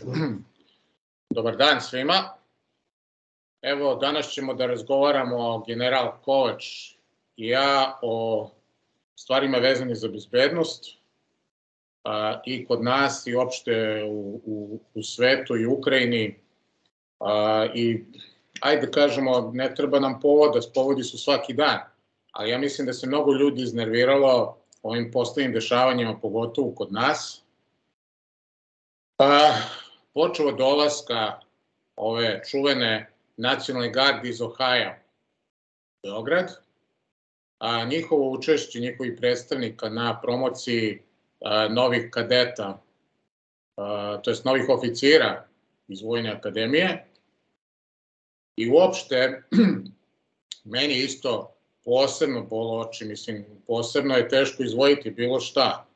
Dobar dan svima. Evo, danas ćemo da razgovaramo general Kovač i ja o stvarima vezane za bezbednost a, i kod nas i opšte u, u, u svetu i Ukrajini. A, I ajde da kažemo, ne treba nam povoda, povodi su svaki dan, ali ja mislim da se mnogo ljudi iznerviralo ovim poslednjim dešavanjima, pogotovo kod nas. Pa, počeo od dolaska ove čuvene nacionalne garde iz Ohaja Beograd, a njihovo učešće, njihovi predstavnika na promociji novih kadeta, to jest novih oficira iz Vojne akademije. I uopšte, meni isto posebno bolo oči, mislim, posebno je teško izvojiti bilo šta,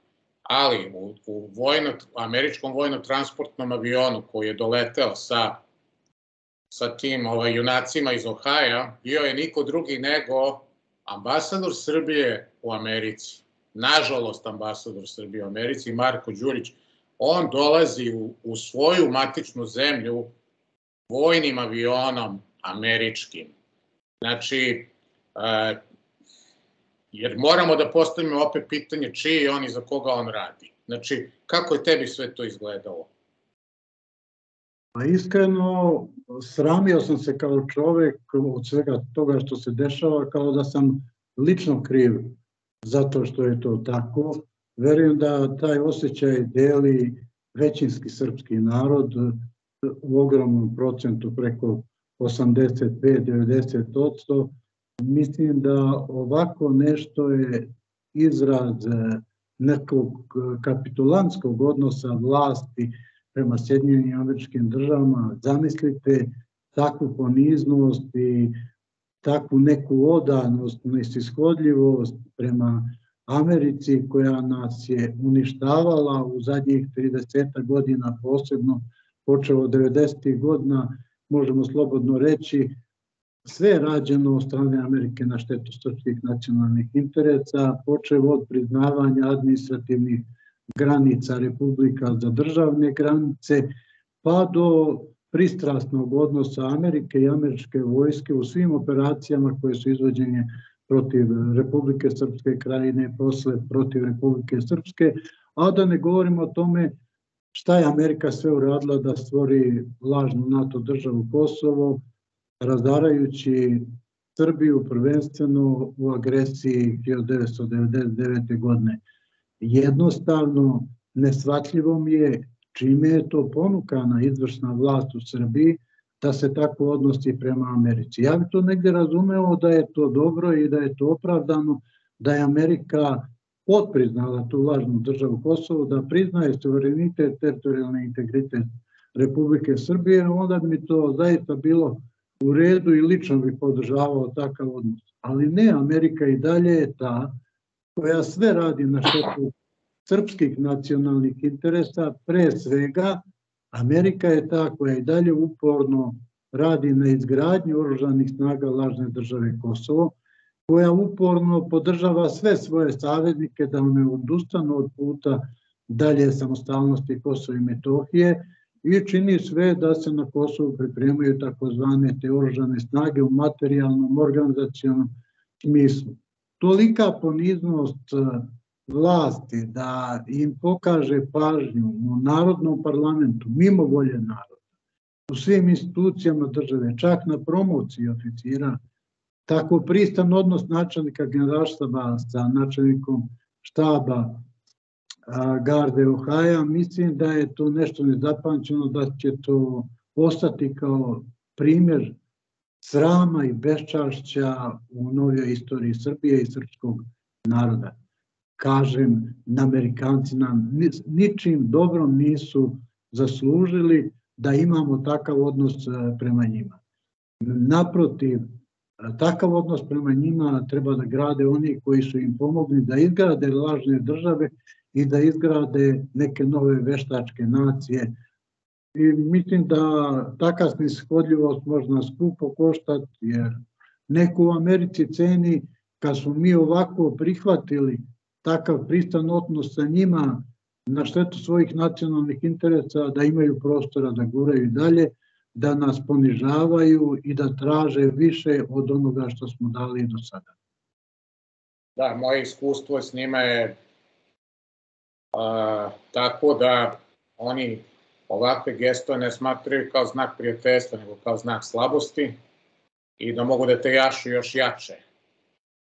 ali u, u vojno, američkom vojno-transportnom avionu koji je doleteo sa, sa tim ovaj, junacima iz Ohaja, bio je niko drugi nego ambasador Srbije u Americi. Nažalost, ambasador Srbije u Americi, Marko Đurić, on dolazi u, u svoju matičnu zemlju vojnim avionom američkim. Znači, e, jer moramo da postavimo opet pitanje čiji je on i za koga on radi. Znači, kako je tebi sve to izgledalo? Pa iskreno, sramio sam se kao čovek od svega toga što se dešava, kao da sam lično kriv zato što je to tako. Verujem da taj osjećaj deli većinski srpski narod u ogromnom procentu, preko 85-90 Mislim da ovako nešto je izraz e, nekog kapitulantskog odnosa vlasti prema Sjedinjenim američkim državama. Zamislite takvu poniznost i takvu neku odanost, nesishodljivost prema Americi koja nas je uništavala u zadnjih 30 godina, posebno počeo od 90. godina, možemo slobodno reći, sve je rađeno od strane Amerike na štetu srpskih nacionalnih interesa, počeo od priznavanja administrativnih granica Republika za državne granice, pa do pristrasnog odnosa Amerike i američke vojske u svim operacijama koje su izvođenje protiv Republike Srpske krajine, posle protiv Republike Srpske, a da ne govorimo o tome šta je Amerika sve uradila da stvori lažnu NATO državu Kosovo, razarajući Srbiju prvenstveno u agresiji 1999. godine. Jednostavno, nesvatljivo mi je čime je to ponukana izvršna vlast u Srbiji da se tako odnosi prema Americi. Ja bih to negde razumeo da je to dobro i da je to opravdano, da je Amerika odpriznala tu lažnu državu Kosovo, da priznaje suverenitet, teritorijalni integritet Republike Srbije, onda bi mi to zaista bilo u redu i lično bih podržavao takav odnos. Ali ne, Amerika i dalje je ta koja sve radi na štetu srpskih nacionalnih interesa, pre svega Amerika je ta koja i dalje uporno radi na izgradnju oružanih snaga lažne države Kosovo, koja uporno podržava sve svoje saveznike da ne odustanu od puta dalje samostalnosti Kosova i Metohije, i čini sve da se na Kosovu pripremaju takozvane te oružane snage u materijalnom, organizacijalnom smislu. Tolika poniznost e, vlasti da im pokaže pažnju u Narodnom parlamentu, mimo volje naroda, u svim institucijama države, čak na promociji oficira, tako pristan odnos načelnika generalštaba sa načelnikom štaba garde Ohaja, mislim da je to nešto nezapamćeno, da će to ostati kao primjer srama i beščašća u novoj istoriji Srbije i srpskog naroda. Kažem, Amerikanci nam ničim dobrom nisu zaslužili da imamo takav odnos e, prema njima. Naprotiv, takav odnos prema njima treba da grade oni koji su im pomogli da izgrade lažne države i da izgrade neke nove veštačke nacije. I mislim da taka snishodljivost možda skupo koštati, jer neko u Americi ceni kad smo mi ovako prihvatili takav pristan odnos sa njima, na štetu svojih nacionalnih interesa, da imaju prostora da guraju i dalje, da nas ponižavaju i da traže više od onoga što smo dali do sada. Da, moje iskustvo s njima je a, tako da oni ovakve gestove ne smatraju kao znak prijateljstva, nego kao znak slabosti i da mogu da te jašu još jače.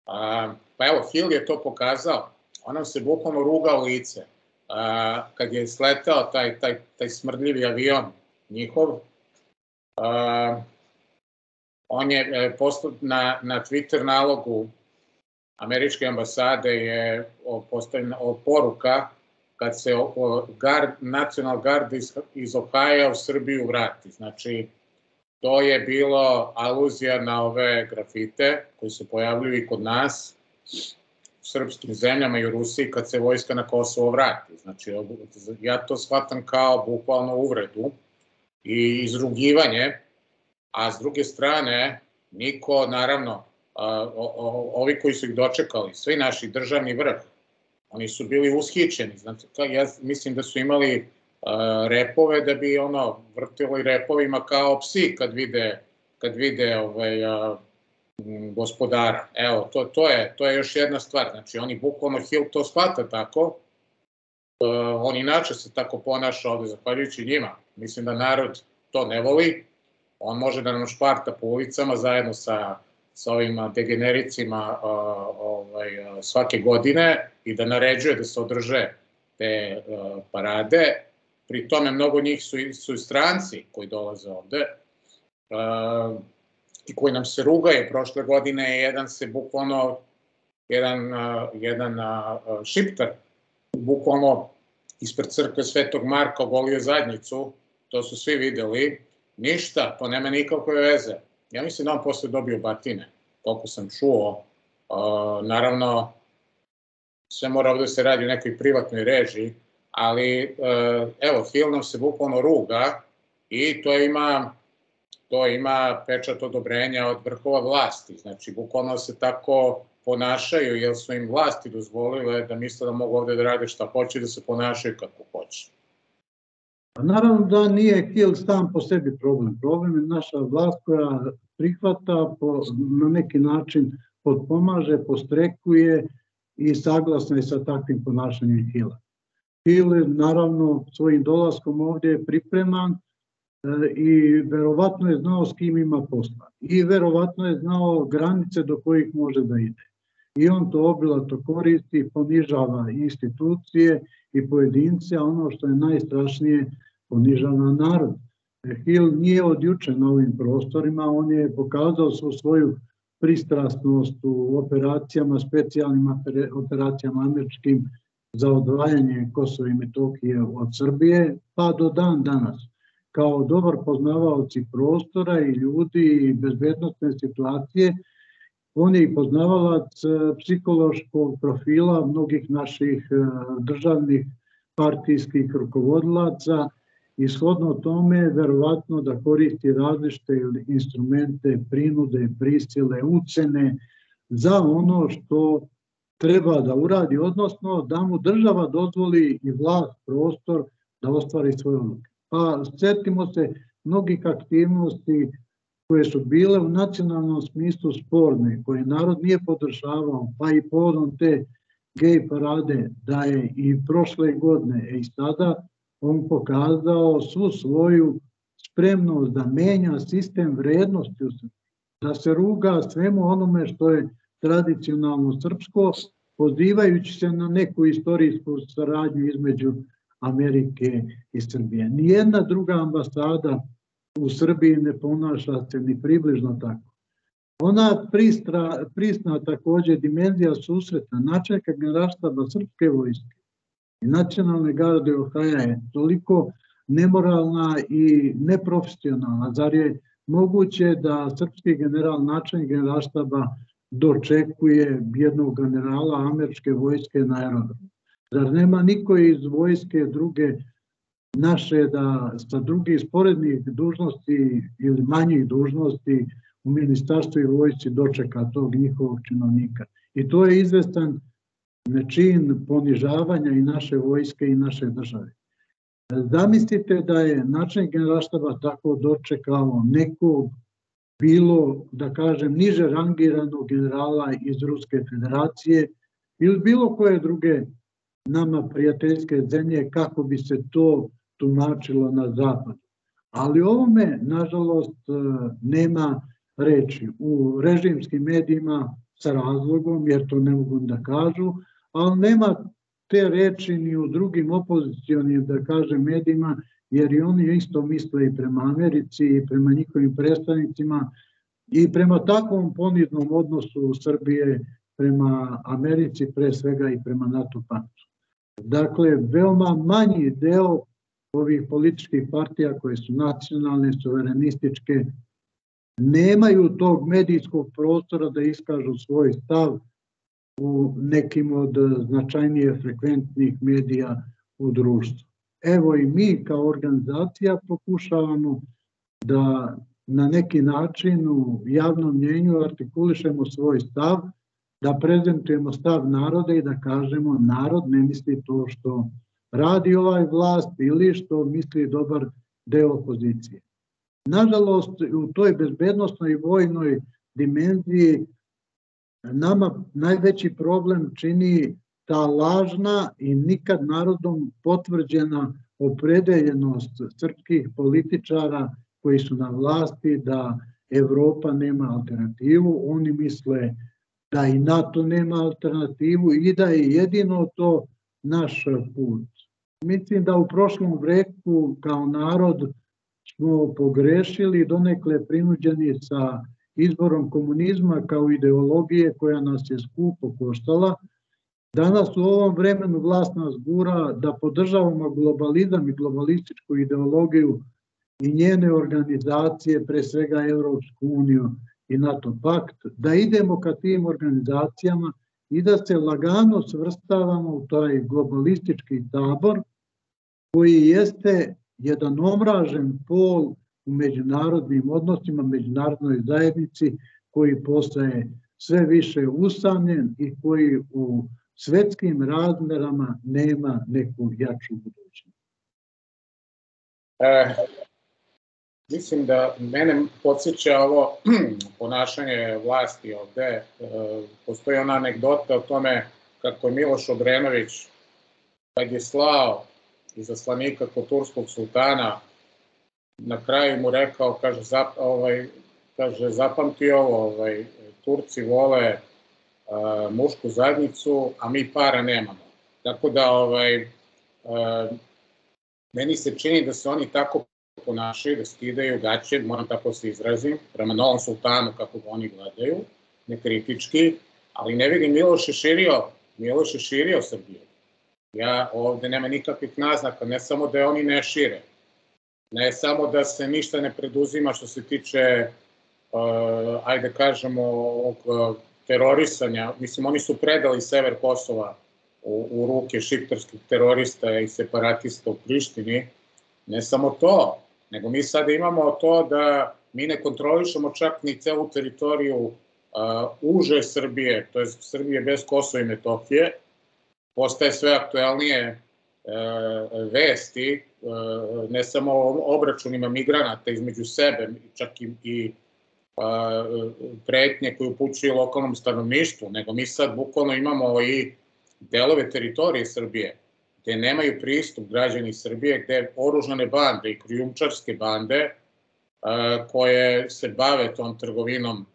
A, pa evo, Hill je to pokazao. On nam se bukvalno ruga u lice. A, kad je sletao taj, taj, taj smrdljivi avion njihov, a, on je e, postao na, na Twitter nalogu američke ambasade je postavljena poruka kad se gard, National Guard iz, iz Ohaja u Srbiju vrati. Znači, to je bilo aluzija na ove grafite koji se pojavljuju i kod nas u srpskim zemljama i u Rusiji kad se vojska na Kosovo vrati. Znači, ja to shvatam kao bukvalno uvredu i izrugivanje, a s druge strane, niko, naravno, ovi koji su ih dočekali, svi naši državni vrh, oni su bili ushićeni, znači, ja mislim da su imali a, repove da bi ono vrtili repovima kao psi kad vide kad vide ovaj a, gospodara. Evo, to, to, je, to je još jedna stvar. Znači, oni bukvalno Hill to shvata tako, uh, on inače se tako ponaša ovde, zahvaljujući njima. Mislim da narod to ne voli, on može da nam šparta po ulicama zajedno sa sa ovim degenericima ovaj, svake godine i da naređuje da se održe te parade. Pri tome mnogo njih su, su stranci koji dolaze ovde i koji nam se rugaju. Prošle godine jedan se bukvalno, jedan, jedan šiptar, bukvalno ispred crkve Svetog Marka ogolio zadnjicu, to su svi videli, ništa, to nema nikakve veze Ja mislim da on posle dobio batine, koliko sam čuo. Uh, naravno, sve mora ovde se radi u nekoj privatnoj režiji, ali uh, evo, film nam se bukvalno ruga i to ima to ima pečat odobrenja od vrhova vlasti. Znači, bukvalno se tako ponašaju, jer su im vlasti dozvolile da misle da mogu ovde da rade šta hoće da se ponašaju kako hoće. Naravno da nije Hill sam po sebi problem. Problem je naša vlast koja prihvata, po, na neki način podpomaže, postrekuje i saglasna je sa takvim ponašanjem Hila. Hill je naravno svojim dolaskom ovdje je pripreman e, i verovatno je znao s kim ima posla. I verovatno je znao granice do kojih može da ide. I on to obilato koristi, ponižava institucije i pojedince, a ono što je najstrašnije, ponižava narod. Hill nije od juče na ovim prostorima, on je pokazao svu svoju pristrasnost u operacijama, specijalnim operacijama američkim za odvajanje Kosova i Metohije od Srbije, pa do dan danas. Kao dobar poznavaoci prostora i ljudi i bezbednostne situacije, on je i poznavalac e, psihološkog profila mnogih naših e, državnih partijskih rukovodilaca, i shodno tome verovatno da koristi različite instrumente prinude, prisile, ucene za ono što treba da uradi, odnosno da mu država dozvoli i vlast, prostor da ostvari svoje odluke. Pa setimo se mnogih aktivnosti koje su bile u nacionalnom smislu sporne, koje narod nije podržavao, pa i povodom te gej parade, da je i prošle godine i sada on pokazao svu svoju spremnost da menja sistem vrednosti da se ruga svemu onome što je tradicionalno srpsko, pozivajući se na neku istorijsku saradnju između Amerike i Srbije. Nijedna druga ambasada u Srbiji ne ponaša se ni približno tako. Ona pristra, prisna takođe dimenzija susreta načeka generalštaba srpske vojske nacionalne garde Ohaja je toliko nemoralna i neprofesionalna. Zar je moguće da srpski general, načelnik generalštaba dočekuje jednog generala američke vojske na aerodromu? Zar nema niko iz vojske druge naše da sa drugih sporednih dužnosti ili manjih dužnosti u ministarstvu i vojci dočeka tog njihovog činovnika. I to je izvestan čin ponižavanja i naše vojske i naše države. Zamislite da je način generalštaba tako dočekao nekog bilo, da kažem, niže rangiranog generala iz Ruske federacije ili bilo koje druge nama prijateljske zemlje kako bi se to tumačilo na zapadu. Ali ovome, nažalost, nema reči. U režimskim medijima sa razlogom, jer to ne mogu da kažu, ali nema te reči ni u drugim opozicijonim, da kažem, medijima, jer i oni isto misle i prema Americi i prema njihovim predstavnicima i prema takvom poniznom odnosu Srbije prema Americi, pre svega i prema NATO paktu. Dakle, veoma manji deo ovih političkih partija koje su nacionalne, suverenističke, nemaju tog medijskog prostora da iskažu svoj stav u nekim od značajnije frekventnih medija u društvu. Evo i mi kao organizacija pokušavamo da na neki način u javnom mnjenju artikulišemo svoj stav, da prezentujemo stav naroda i da kažemo narod ne misli to što radi ovaj vlast ili što misli dobar deo opozicije. Nažalost, u toj bezbednostnoj i vojnoj dimenziji nama najveći problem čini ta lažna i nikad narodom potvrđena opredeljenost srpskih političara koji su na vlasti da Evropa nema alternativu, oni misle da i NATO nema alternativu i da je jedino to naš put. Mislim da u prošlom veku kao narod smo pogrešili donekle prinuđeni sa izborom komunizma kao ideologije koja nas je skupo koštala. Danas u ovom vremenu vlast nas gura da podržavamo globalizam i globalističku ideologiju i njene organizacije, pre svega Evropsku uniju i NATO pakt, da idemo ka tim organizacijama i da se lagano svrstavamo u taj globalistički tabor koji jeste jedan omražen pol u međunarodnim odnosima, međunarodnoj zajednici koji postaje sve više usamljen i koji u svetskim razmerama nema neku jaču budućnost. E, mislim da mene podsjeća ovo ponašanje vlasti ovde. E, postoji ona anegdota o tome kako je Miloš Obrenović kad je slao izaslanika kod turskog sultana na kraju mu rekao, kaže, zap, ovaj, kaže zapamti ovo, ovaj, Turci vole a, mušku zadnjicu, a mi para nemamo. Tako da, ovaj, a, meni se čini da se oni tako ponašaju, da skidaju gaće, moram tako se izrazim, prema novom sultanu kako ga oni gledaju, nekritički, ali ne vidim Miloš je širio, Miloš je širio Srbiju. Ja ovde nema nikakvih naznaka, ne samo da je oni ne šire, ne samo da se ništa ne preduzima što se tiče, uh, ajde kažemo, uh, terorisanja. Mislim, oni su predali sever Kosova u, u ruke šiptarskih terorista i separatista u Prištini. Ne samo to, nego mi sada imamo to da mi ne kontrolišemo čak ni celu teritoriju uh, uže Srbije, to je Srbije bez Kosova i Metohije. Postaje sve aktuelnije vesti E, ne samo obračunima migranata između sebe, čak i, i a, pretnje koje upućuju lokalnom stanovništvu, nego mi sad bukvalno imamo i delove teritorije Srbije, gde nemaju pristup građani Srbije, gde oružane bande i krijumčarske bande a, koje se bave tom trgovinom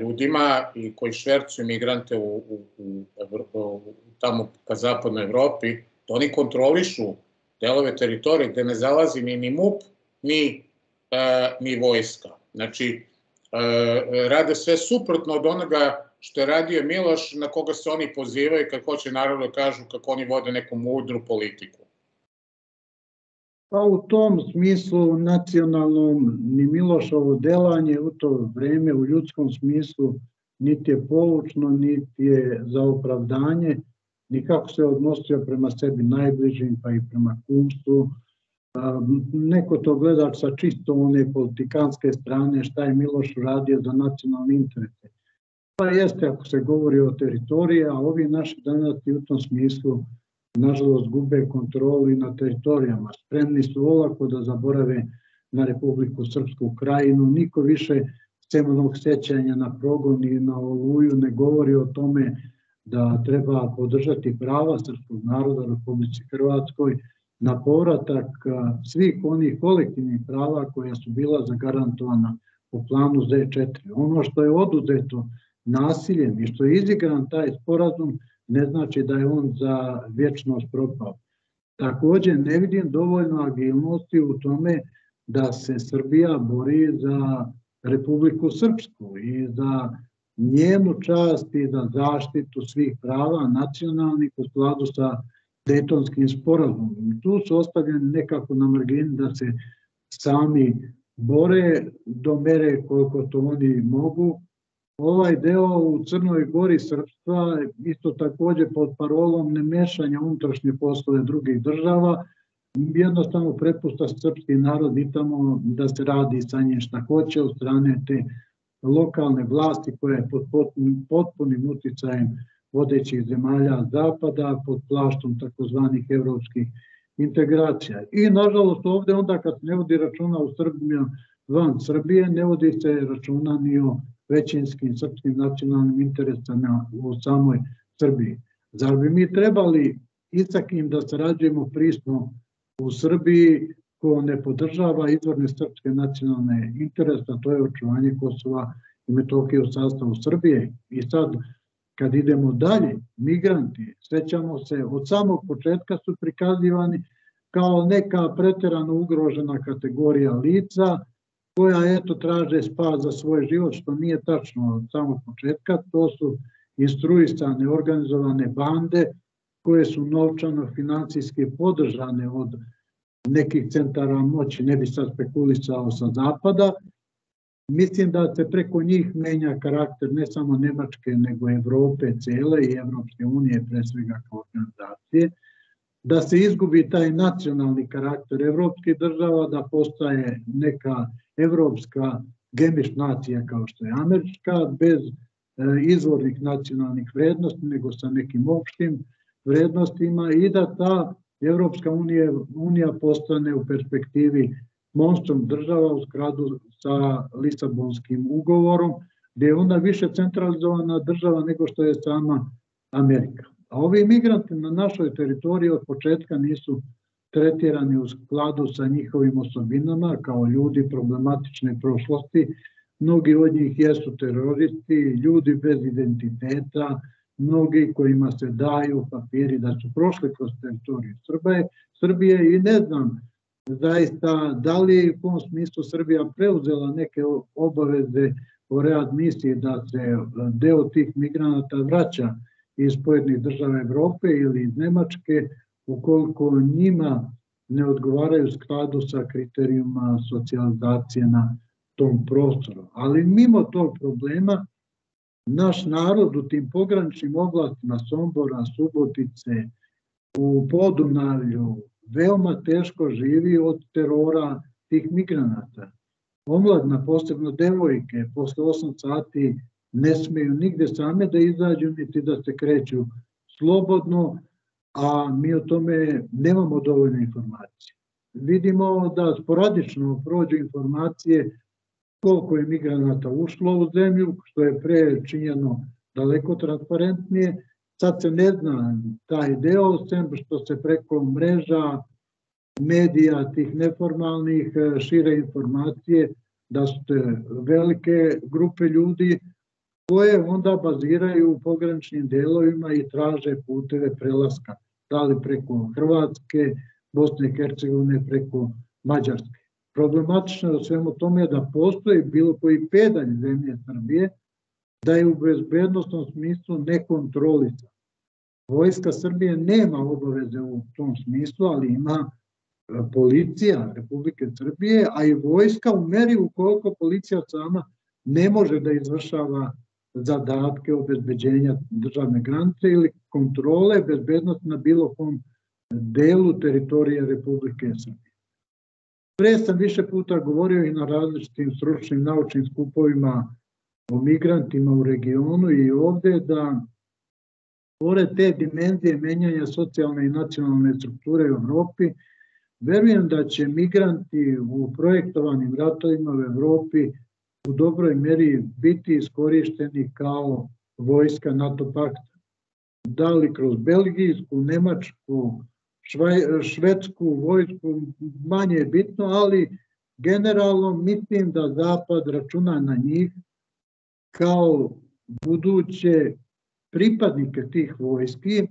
ljudima i koji švercuju migrante u, u, u, u, tamo ka zapadnoj Evropi, to oni kontrolišu delove teritorije gde ne zalazi ni, ni MUP, ni, e, ni vojska. Znači, e, rade sve suprotno od onoga što je radio Miloš, na koga se oni pozivaju kad hoće naravno da kažu kako oni vode neku mudru politiku. Pa u tom smislu nacionalnom ni Milošovo delanje u to vreme u ljudskom smislu niti je polučno, niti je za opravdanje, ni kako se odnosio prema sebi najbližim, pa i prema kumstvu. Neko to gleda sa čisto one politikanske strane šta je Miloš radio za nacionalne interese. Pa jeste ako se govori o teritoriji, a ovi naši danati u tom smislu nažalost gube kontrolu i na teritorijama. Spremni su olako da zaborave na Republiku Srpsku krajinu. Niko više sem onog sećanja na progon i na oluju ne govori o tome da treba podržati prava srpskog naroda u Republici Hrvatskoj na povratak svih onih kolektivnih prava koja su bila zagarantovana u planu Z4. Ono što je oduzeto nasiljem i što je izigran taj sporazum ne znači da je on za vječnost propao. Takođe ne vidim dovoljno agilnosti u tome da se Srbija bori za Republiku Srpsku i za njenu čast i za zaštitu svih prava nacionalnih u skladu sa Dejtonskim sporazumom. Tu su ostavljeni nekako na margini da se sami bore do mere koliko to oni mogu. Ovaj deo u Crnoj Gori srpstva isto takođe pod parolom nemešanja unutrašnje poslove drugih država, jednostavno prepusta srpski narod i tamo da se radi sa njim šta hoće od strane te lokalne vlasti koja je pod potpunim, uticajem vodećih zemalja zapada pod plaštom takozvanih evropskih integracija. I nažalost ovde onda kad ne vodi računa u Srbiju van Srbije, ne vodi se računa ni o većinskim srpskim nacionalnim interesama u samoj Srbiji. Zar bi mi trebali i sa kim da sarađujemo prisno u Srbiji ko ne podržava izvorne srpske nacionalne interese, to je očuvanje Kosova i Metohije u sastavu Srbije. I sad, kad idemo dalje, migranti, sećamo se, od samog početka su prikazivani kao neka preterano ugrožena kategorija lica, koja eto traže spas za svoj život, što nije tačno od samog početka, to su instruisane, organizovane bande koje su novčano financijski podržane od nekih centara moći, ne bi sad spekulisao sa zapada. Mislim da se preko njih menja karakter ne samo Nemačke, nego Evrope cele i Evropske unije, pre svega kao organizacije, da se izgubi taj nacionalni karakter evropskih država, da postaje neka evropska gemiš nacija kao što je američka, bez e, izvornih nacionalnih vrednosti, nego sa nekim opštim vrednostima i da ta Evropska unija, unija postane u perspektivi monstrum država u skradu sa Lisabonskim ugovorom, gde je ona više centralizovana država nego što je sama Amerika. A ovi migranti na našoj teritoriji od početka nisu tretirani u skladu sa njihovim osobinama kao ljudi problematične prošlosti. Mnogi od njih jesu teroristi, ljudi bez identiteta, mnogi kojima se daju papiri da su prošli kroz teritoriju Srbije, Srbije i ne znam zaista da li u kom smislu Srbija preuzela neke obaveze o readmisiji da se deo tih migranata vraća iz pojednih država Evrope ili iz Nemačke, ukoliko njima ne odgovaraju skladu sa kriterijuma socijalizacije na tom prostoru. Ali mimo tog problema, naš narod u tim pograničnim oblastima Sombora, Subotice, u Podunavlju, veoma teško živi od terora tih migranata. Omladna, posebno devojke, posle 8 sati ne smeju nigde same da izađu, niti da se kreću slobodno, a mi o tome nemamo dovoljno informacije. Vidimo da sporadično prođu informacije koliko je migranata ušlo u zemlju, što je pre činjeno daleko transparentnije. Sad se ne zna taj deo, sem što se preko mreža, medija, tih neformalnih, šire informacije da su velike grupe ljudi koje onda baziraju u pograničnim delovima i traže puteve prelaska, da li preko Hrvatske, Bosne i Hercegovine, preko Mađarske. Problematično je o svemu tome da postoji bilo koji pedalj zemlje Srbije, da je u bezbednostnom smislu nekontrolica. Vojska Srbije nema obaveze u tom smislu, ali ima e, policija Republike Srbije, a i vojska u meri u koliko policija sama ne može da izvršava zadatke obezbeđenja državne granice ili kontrole bezbednosti na bilo kom delu teritorije Republike Srbije. Pre sam više puta govorio i na različitim stručnim naučnim skupovima o migrantima u regionu i ovde da pored te dimenzije menjanja socijalne i nacionalne strukture u Evropi, verujem da će migranti u projektovanim ratovima u Evropi u dobroj meri biti iskorišteni kao vojska NATO pakta. Da li kroz belgijsku, nemačku, švaj, švedsku vojsku, manje je bitno, ali generalno mislim da Zapad računa na njih kao buduće pripadnike tih vojski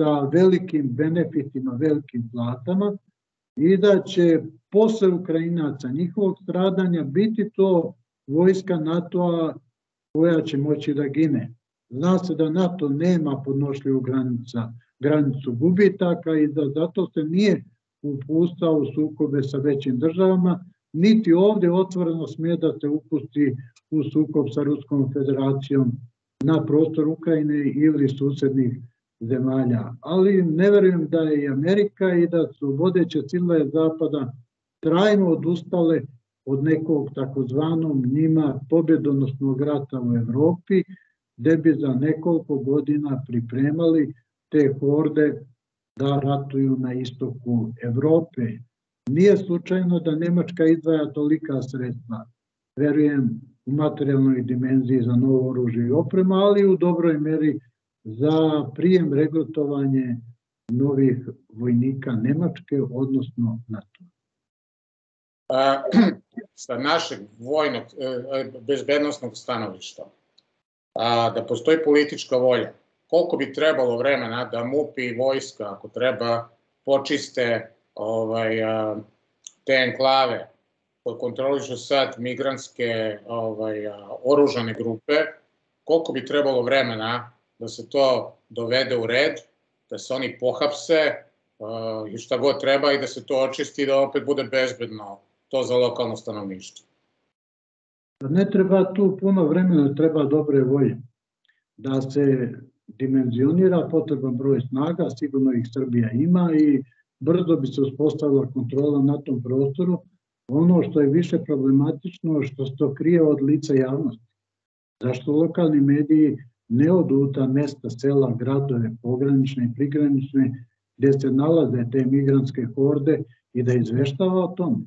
sa velikim benefitima, velikim platama i da će posle Ukrajinaca njihovog stradanja biti to vojska NATO-a koja će moći da gine. Zna se da NATO nema podnošljivu granica, granicu gubitaka i da zato se nije upustao u sukobe sa većim državama, niti ovde otvoreno smije da se upusti u sukob sa Ruskom federacijom na prostor Ukrajine ili susednih zemalja. Ali ne verujem da je i Amerika i da su vodeće sile Zapada trajno odustale od nekog takozvanom njima pobjedonosnog rata u Evropi, gde bi za nekoliko godina pripremali te horde da ratuju na istoku Evrope. Nije slučajno da Nemačka izdvaja tolika sredstva. Verujem u materijalnoj dimenziji za novo oružje i oprema, ali u dobroj meri za prijem regrutovanje novih vojnika Nemačke, odnosno NATO. A, sa našeg vojnog, e, e, bezbednostnog stanovišta, a, da postoji politička volja, koliko bi trebalo vremena da MUP i vojska, ako treba, počiste ovaj, a, te enklave koje kontrolišu sad migranske ovaj, oružane grupe, koliko bi trebalo vremena da se to dovede u red, da se oni pohapse i šta god treba i da se to očisti i da opet bude bezbedno to za lokalno stanovništvo. Ne treba tu puno vremena, treba dobre volje. Da se dimenzionira potreban broj snaga, sigurno ih Srbija ima i brzo bi se uspostavila kontrola na tom prostoru, Ono što je više problematično, što se to krije od lica javnosti. Zašto lokalni mediji ne odu ta mesta, sela, gradove, pogranične i prigranične, gde se nalaze te migranske horde i da izveštava o tome.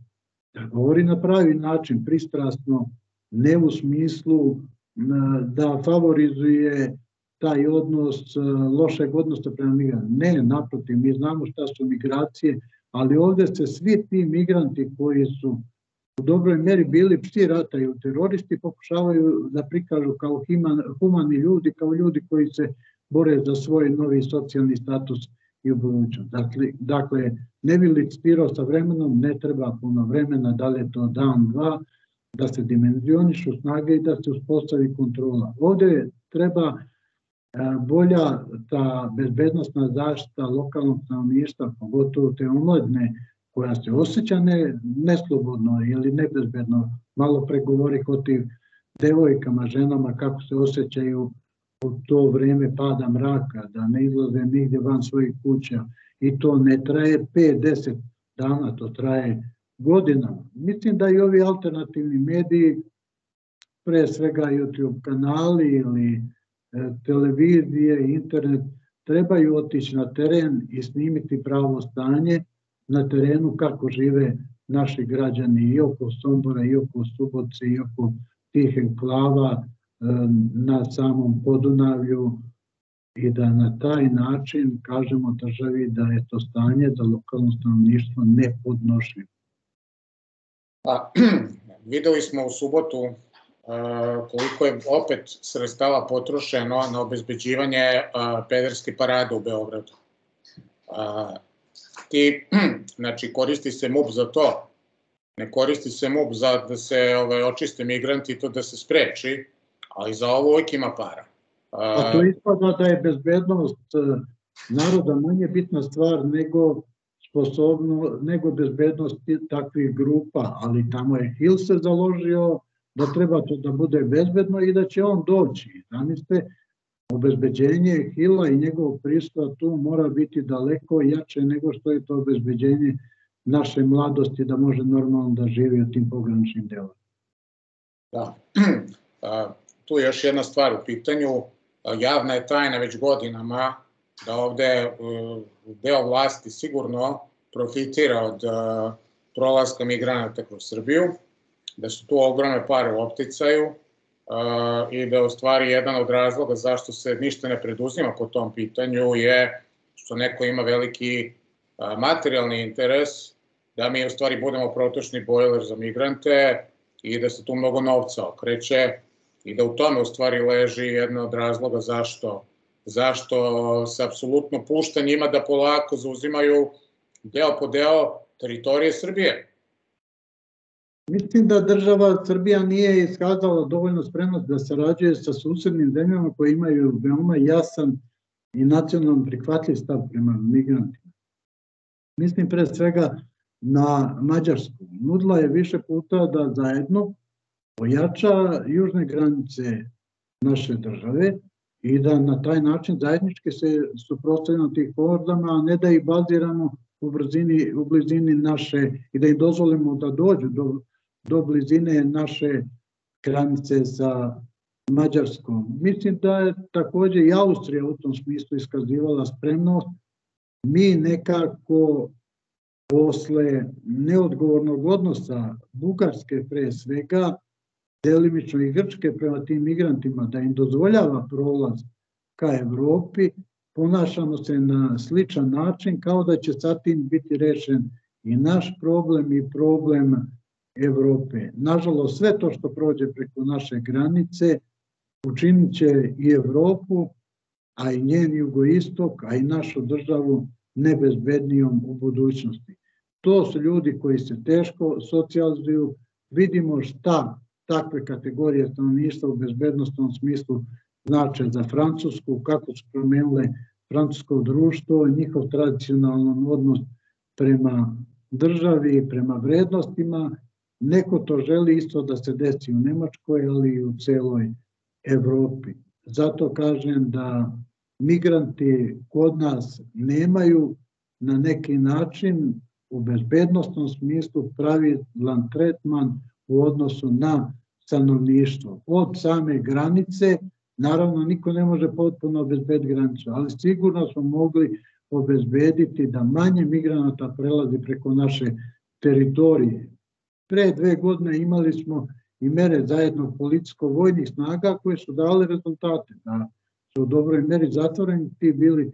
Da govori na pravi način, pristrasno, ne u smislu da favorizuje taj odnos, lošeg odnosa prema migrantima. Ne, naprotiv, mi znamo šta su migracije, ali ovde se svi ti migranti koji su u dobroj meri bili psi rata i teroristi pokušavaju da prikažu kao human, humani ljudi, kao ljudi koji se bore za svoj novi socijalni status i u. Dakle, dakle ne bi licipirao sa vremenom, ne treba puno vremena, da li je to dan, dva, da se dimenzionišu snage i da se uspostavi kontrola. Ovde treba E, bolja ta bezbednostna zaštita lokalnog stanovništva, pogotovo te omladne, koja se osjeća ne, neslobodno ili nebezbedno. Malo pre govorih o tim devojkama, ženama, kako se osjećaju u to vreme pada mraka, da ne izlaze nigde van svojih kuća. I to ne traje 5-10 dana, to traje godinama. Mislim da i ovi alternativni mediji, pre svega YouTube kanali ili E, televizije, internet, trebaju otići na teren i snimiti pravo stanje na terenu kako žive naši građani i oko Sombora, i oko Suboce, i oko tih enklava e, na samom Podunavlju i da na taj način kažemo državi da je to stanje za lokalno stanovništvo nepodnošljivo. Pa, videli smo u subotu koliko je opet sredstava potrošeno na obezbeđivanje pederske parade u Beogradu. Ti, znači, koristi se MUP za to, ne koristi se MUP za da se ovaj, očiste migranti i to da se spreči, ali za ovo uvijek ima para. A to ispada da je bezbednost e, naroda manje bitna stvar nego sposobno, nego bezbednost takvih grupa, ali tamo je Hill se založio da treba to da bude bezbedno i da će on doći. Zamislite, obezbeđenje Hila i njegovog pristva tu mora biti daleko jače nego što je to obezbeđenje naše mladosti da može normalno da živi u tim pograničnim delom. Da. tu je još jedna stvar u pitanju, javna je tajna već godinama da ovde deo vlasti sigurno profitira od prolaska migranata kroz Srbiju, da su tu ogromne pare u opticaju i da u stvari jedan od razloga zašto se ništa ne preduzima po tom pitanju je što neko ima veliki materijalni interes da mi u stvari budemo protočni bojler za migrante i da se tu mnogo novca okreće i da u tome u stvari leži jedna od razloga zašto zašto se apsolutno pušta njima da polako zauzimaju deo po deo teritorije Srbije. Mislim da država Srbija nije iskazala dovoljno spremnost da sarađuje sa susednim zemljama koje imaju veoma jasan i nacionalno prihvatljiv stav prema migrantima. Mislim pre svega na Mađarsku. Nudla je više puta da zajedno ojača južne granice naše države i da na taj način zajednički se suprostavimo tih povrdama, a ne da ih baziramo u, brzini, u blizini naše i da im dozvolimo da dođu do, do blizine naše granice sa Mađarskom. Mislim da je takođe i Austrija u tom smislu iskazivala spremnost. Mi nekako posle neodgovornog odnosa Bugarske pre svega, delimično i Grčke prema tim migrantima, da im dozvoljava prolaz ka Evropi, ponašamo se na sličan način kao da će sa tim biti rešen i naš problem i problem Evrope. Nažalost, sve to što prođe preko naše granice učinit će i Evropu, a i njen jugoistok, a i našu državu nebezbednijom u budućnosti. To su ljudi koji se teško socijalizuju, vidimo šta takve kategorije stanovništva u bezbednostnom smislu znače za Francusku, kako su promenile francusko društvo, njihov tradicionalan odnos prema državi, prema vrednostima. Neko to želi isto da se desi u Nemačkoj, ali i u celoj Evropi. Zato kažem da migranti kod nas nemaju na neki način u bezbednostnom smislu pravilan tretman u odnosu na stanovništvo. Od same granice, naravno niko ne može potpuno obezbediti granicu, ali sigurno smo mogli obezbediti da manje migranata prelazi preko naše teritorije. Pre dve godine imali smo i mere zajedno policijsko-vojnih snaga koje su dale rezultate, da su u dobroj meri zatvoreni ti bili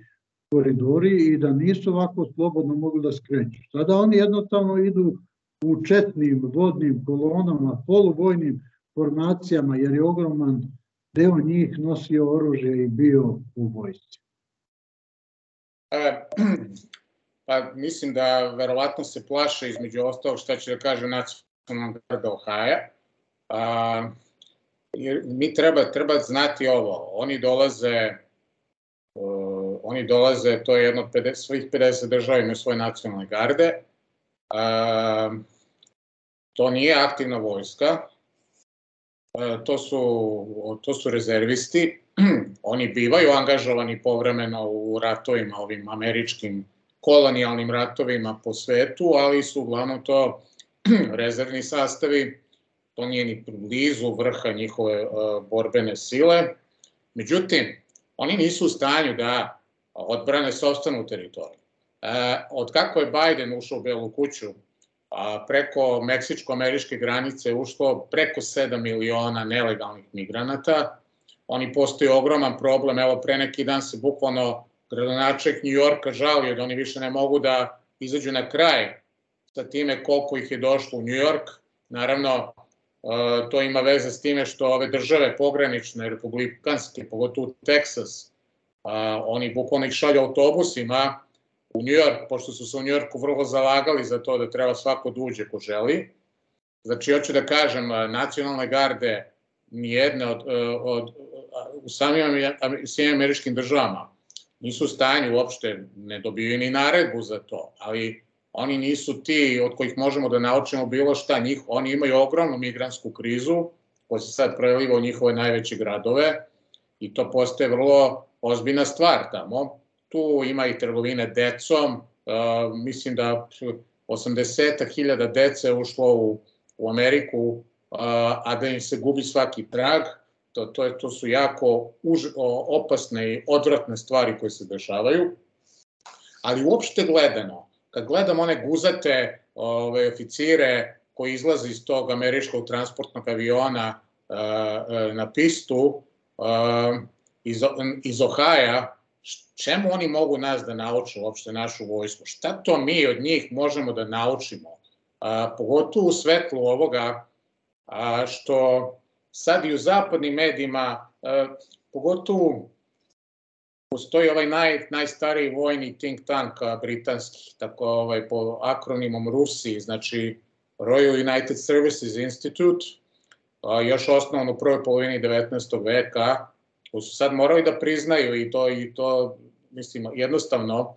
koridori i da nisu ovako slobodno mogli da skreću. Sada oni jednostavno idu u četnim vodnim kolonama, poluvojnim formacijama, jer je ogroman deo njih nosio oružje i bio u vojsci. E, pa mislim da verovatno se plaše između ostalog šta će da kaže nacionalna garda Ohaja. A, mi treba, treba znati ovo, oni dolaze oni dolaze, to je jedno 50, svojih 50 država imaju svoje nacionalne garde, to nije aktivna vojska, to su, to su rezervisti, oni bivaju angažovani povremeno u ratovima, ovim američkim kolonijalnim ratovima po svetu, ali su uglavnom to rezervni sastavi to nije ni blizu vrha njihove uh, borbene sile. Međutim, oni nisu u stanju da odbrane sobstvenu teritoriju. Uh, od kako je Biden ušao u Belu kuću, preko meksičko-američke granice ušlo preko 7 miliona nelegalnih migranata. Oni postoji ogroman problem, evo pre neki dan se bukvalno gradonaček Yorka žalio da oni više ne mogu da izađu na kraj sa time koliko ih je došlo u New York. Naravno, to ima veze s time što ove države pogranične, republikanske, pogotovo Teksas, oni bukvalno ih šalju autobusima u New York, pošto su se u New Yorku vrlo zalagali za to da treba svako da uđe ko želi. Znači, hoću da kažem, nacionalne garde nijedne od, e, od, u samim svim američkim državama nisu u stanju uopšte, ne dobiju ni naredbu za to, ali oni nisu ti od kojih možemo da naučimo bilo šta njih, oni imaju ogromnu migransku krizu koja se sad preliva u njihove najveće gradove i to postaje vrlo ozbiljna stvar tamo. Tu ima i trgovine decom, mislim da 80.000 dece ušlo u, u Ameriku, a da im se gubi svaki trag. to, to, je, to su jako už, opasne i odvratne stvari koje se dešavaju, ali uopšte gledano, kad gledam one guzate ove, oficire koji izlaze iz tog američkog transportnog aviona na pistu iz, iz Ohaja, čemu oni mogu nas da nauče uopšte našu vojsku? Šta to mi od njih možemo da naučimo? A, pogotovo u svetlu ovoga a, što sad i u zapadnim medijima, a, pogotovo postoji ovaj naj, najstariji vojni think tank britanski, tako ovaj, po akronimom Rusi, znači Royal United Services Institute, još osnovan u prvoj polovini 19. veka, ko su sad morali da priznaju i to, i to mislim, jednostavno,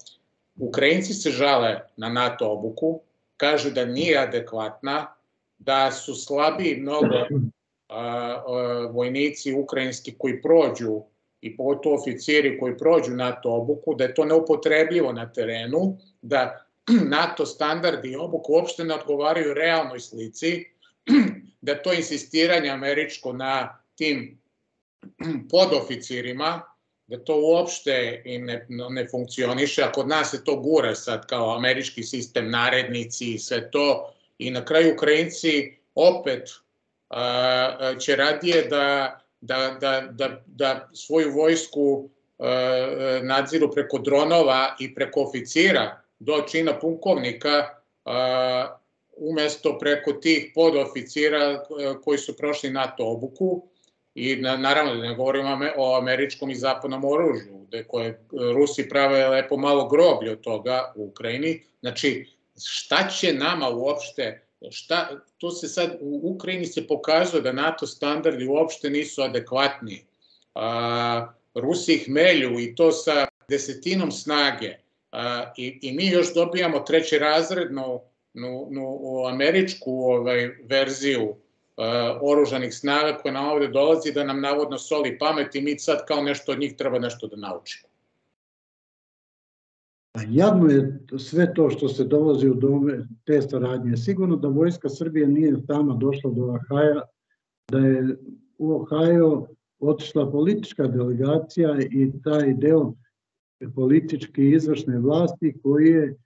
Ukrajinci se žale na NATO obuku, kažu da nije adekvatna, da su slabiji mnogo a, a, vojnici ukrajinski koji prođu i pogotovo oficiri koji prođu NATO obuku, da je to neupotrebljivo na terenu, da NATO standardi i obuku uopšte ne odgovaraju realnoj slici, da to insistiranje američko na tim podoficirima, da to uopšte i ne, ne funkcioniše, a kod nas se to gura sad kao američki sistem, narednici i sve to, i na kraju Ukrajinci opet a, će radije da, da, da, da, da svoju vojsku a, nadziru preko dronova i preko oficira do čina punkovnika, a, umesto preko tih podoficira koji su prošli NATO obuku, I na, naravno da ne govorimo o američkom i zapadnom oružju, gde koje Rusi prave lepo malo groblje od toga u Ukrajini. Znači, šta će nama uopšte, šta, to se sad u Ukrajini se pokazuje da NATO standardi uopšte nisu adekvatni. A, Rusi ih melju i to sa desetinom snage. A, i, I mi još dobijamo treće razrednu nu, nu, američku ovaj, verziju oružanih snaga koje nam ovde dolazi da nam navodno soli pamet i mi sad kao nešto od njih treba nešto da naučimo. Jadno je sve to što se dolazi u dome te saradnje. Sigurno da Vojska Srbije nije sama došla do Ohaja, da je u Ohio otišla politička delegacija i taj deo političke izvršne vlasti koji je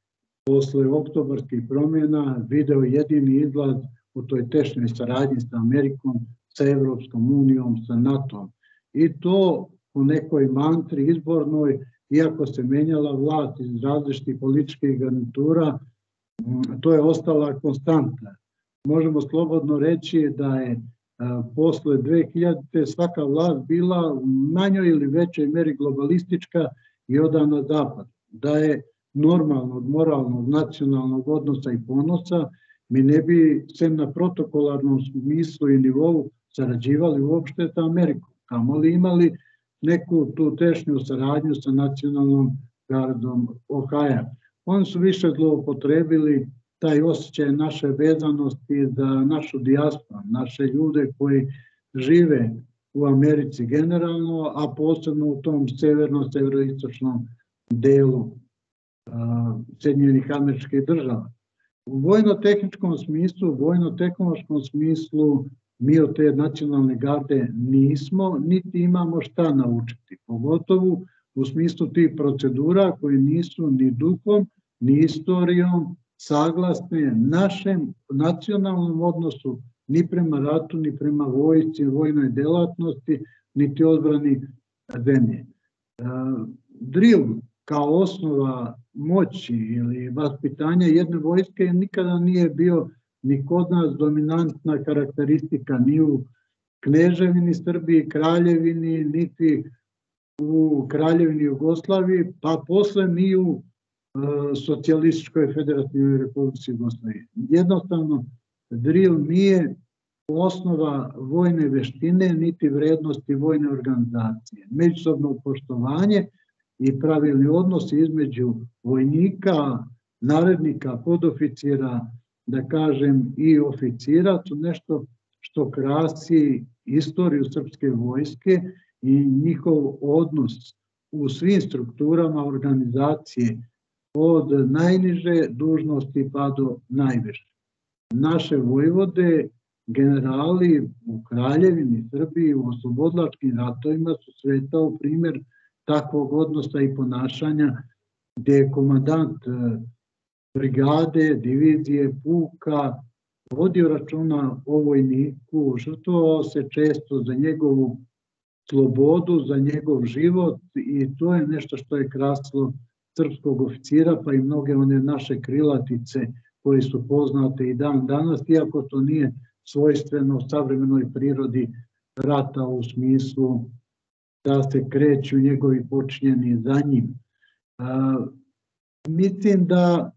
posle oktobarskih promjena video jedini izlaz u toj tešnjoj saradnji sa Amerikom, sa Evropskom unijom, sa NATO-om. I to u nekoj mantri izbornoj, iako se menjala vlast iz različitih političkih garnitura, to je ostala konstanta. Možemo slobodno reći da je posle 2000. svaka vlast bila u manjoj ili većoj meri globalistička i odana zapad. Da je normalnog, moralnog, nacionalnog odnosa i ponosa mi ne bi sem na protokolarnom smislu i nivou sarađivali uopšte sa Amerikom, kamo li imali neku tu tešnju saradnju sa nacionalnom gardom Ohaja. Oni su više zloupotrebili taj osjećaj naše vezanosti za našu dijasporu, naše ljude koji žive u Americi generalno, a posebno u tom severno-severoistočnom delu Sjedinjenih američkih država. U vojno-tehničkom smislu, vojno-tehnološkom smislu mi od te nacionalne garde nismo, niti imamo šta naučiti. Pogotovo u smislu tih procedura koje nisu ni duhom, ni istorijom saglasne našem nacionalnom odnosu ni prema ratu, ni prema vojci, vojnoj delatnosti, niti odbrani zemlje. Drill kao osnova moći ili vaspitanja jedne vojske nikada nije bio ni kod nas dominantna karakteristika ni u Kneževini Srbiji, Kraljevini, niti u Kraljevini Jugoslaviji, pa posle ni u e, socijalističkoj federativnoj republici Jugoslaviji. Jednostavno, drill nije osnova vojne veštine, niti vrednosti vojne organizacije. Međusobno poštovanje i pravilni odnos između vojnika, narednika, podoficira, da kažem i oficira, to nešto što krasi istoriju srpske vojske i njihov odnos u svim strukturama organizacije od najniže dužnosti pa do najviše. Naše vojvode generali u Kraljevini Srbiji u oslobodlačkim ratovima su svetao primjer takvog odnosa i ponašanja gde je komandant e, brigade, divizije, puka vodio računa o vojniku, žrtvovao se često za njegovu slobodu, za njegov život i to je nešto što je kraslo srpskog oficira, pa i mnoge one naše krilatice koje su poznate i dan danas, iako to nije svojstveno savremenoj prirodi rata u smislu da se kreću njegovi počinjeni za njim. A, mislim da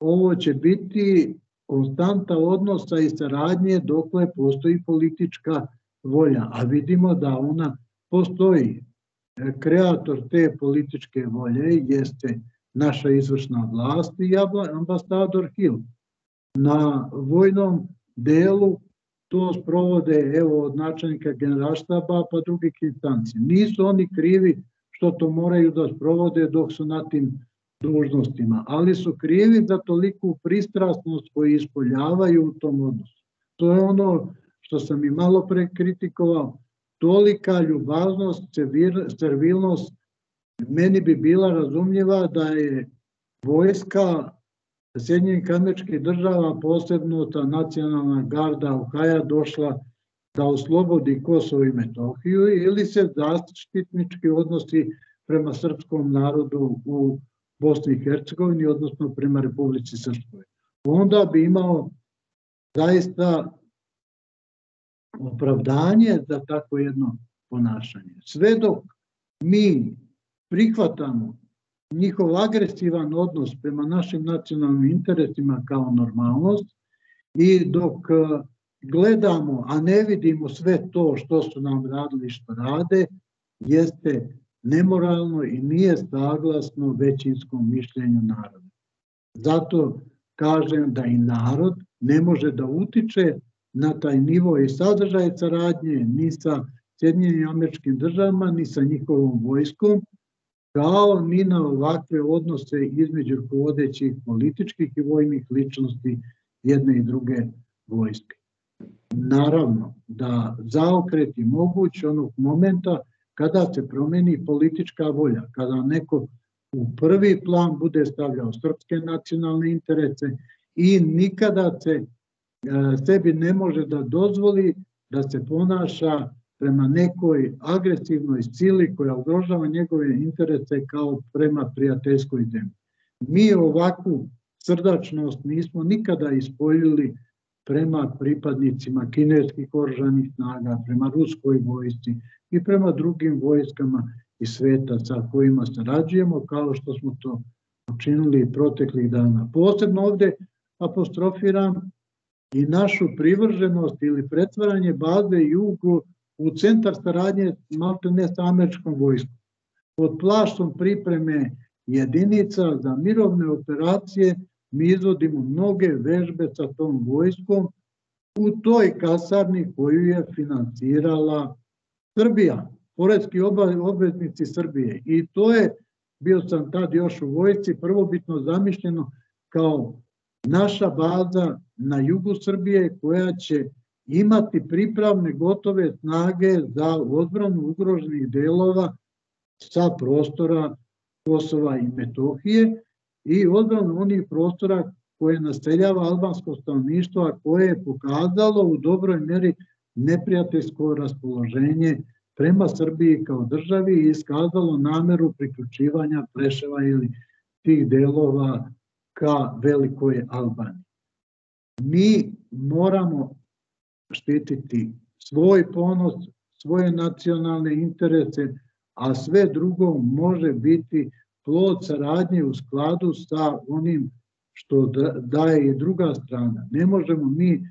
ovo će biti konstanta odnosa i saradnje dokle postoji politička volja, a vidimo da ona postoji. Kreator te političke volje jeste naša izvršna vlast i ambasador Hill. Na vojnom delu to sprovode evo od načelnika generalštaba pa drugih instanci. Nisu oni krivi što to moraju da sprovode dok su na tim dužnostima, ali su krivi za toliku pristrasnost koju ispoljavaju u tom odnosu. To je ono što sam i malo pre kritikovao, tolika ljubaznost, servilnost, meni bi bila razumljiva da je vojska Sjedinjenih američkih država, posebno ta nacionalna garda Uhaja došla da oslobodi Kosovo i Metohiju ili se zaštitnički odnosi prema srpskom narodu u Bosni i Hercegovini, odnosno prema Republici Srpskoj. Onda bi imao zaista opravdanje za tako jedno ponašanje. Sve dok mi prihvatamo njihov agresivan odnos prema našim nacionalnim interesima kao normalnost i dok e, gledamo, a ne vidimo sve to što su nam radili što rade, jeste nemoralno i nije saglasno većinskom mišljenju naroda. Zato kažem da i narod ne može da utiče na taj nivo i sadržaj saradnje ni sa Sjedinjenim američkim državama, ni sa njihovom vojskom, kao ni na ovakve odnose između rukovodećih političkih i vojnih ličnosti jedne i druge vojske. Naravno da zaokret je moguć onog momenta kada se promeni politička volja, kada neko u prvi plan bude stavljao srpske nacionalne interese i nikada se e, sebi ne može da dozvoli da se ponaša prema nekoj agresivnoj sili koja ugrožava njegove interese kao prema prijateljskoj zemlji. Mi ovakvu srdačnost nismo nikada ispoljili prema pripadnicima kineskih oružanih snaga, prema ruskoj vojsci i prema drugim vojskama iz sveta sa kojima sarađujemo, kao što smo to učinili proteklih dana. Posebno ovde apostrofiram i našu privrženost ili pretvaranje baze Jugu u centar saradnje malte ne sa američkom vojskom. Pod plaštom pripreme jedinica za mirovne operacije mi izvodimo mnoge vežbe sa tom vojskom u toj kasarni koju je financirala Srbija, poredski obveznici Srbije. I to je, bio sam tad još u vojci, prvobitno zamišljeno kao naša baza na jugu Srbije koja će imati pripravne gotove snage za odbranu ugroženih delova sa prostora Kosova i Metohije i odbranu onih prostora koje naseljava albansko stanovništvo, a koje je pokazalo u dobroj meri neprijateljsko raspoloženje prema Srbiji kao državi i iskazalo nameru priključivanja Preševa ili tih delova ka velikoj Albaniji. Mi moramo štititi svoj ponos, svoje nacionalne interese, a sve drugo može biti plod saradnje u skladu sa onim što da, daje i druga strana. Ne možemo mi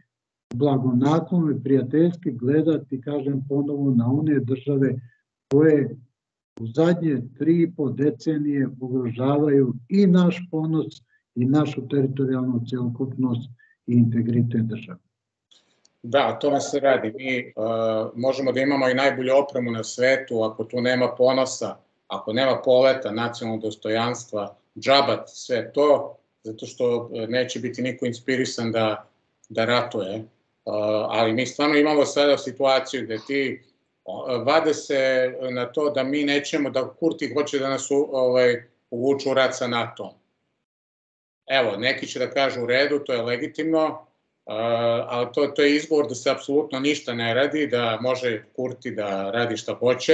blagonaklono i prijateljski gledati, kažem ponovo, na one države koje u zadnje tri i po decenije ugrožavaju i naš ponos i našu teritorijalnu celokupnost i integritet države. Da, o tome se radi. Mi uh, možemo da imamo i najbolju opremu na svetu, ako tu nema ponosa, ako nema poleta, nacionalnog dostojanstva, džabat, sve to, zato što e, neće biti niko inspirisan da, da ratuje. ali mi stvarno imamo sada situaciju gde ti vade se na to da mi nećemo, da Kurti hoće da nas ovaj, uvuču u rat sa NATO-om. Evo, neki će da kažu u redu, to je legitimno, ali to, to je izgovor da se apsolutno ništa ne radi, da može Kurti da radi šta hoće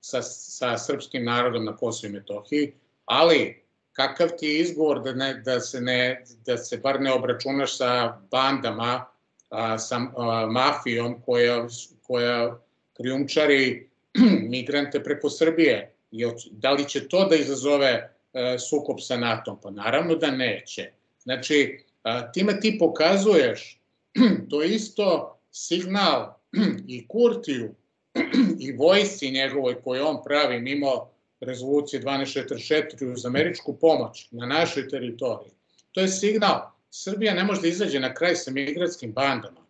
sa, sa srpskim narodom na Kosovo i Metohiji, ali kakav ti je izgovor da, ne, da, se ne, da se bar ne obračunaš sa bandama, a, sa a, mafijom koja, koja krijumčari migrante preko Srbije. I da li će to da izazove a, sukob sa NATO? Pa naravno da neće. Znači, time ti pokazuješ to isto signal i Kurtiju i vojsci njegovoj koju on pravi mimo rezolucije 1244 uz američku pomoć na našoj teritoriji. To je signal. Srbija ne može da izađe na kraj sa migratskim bandama.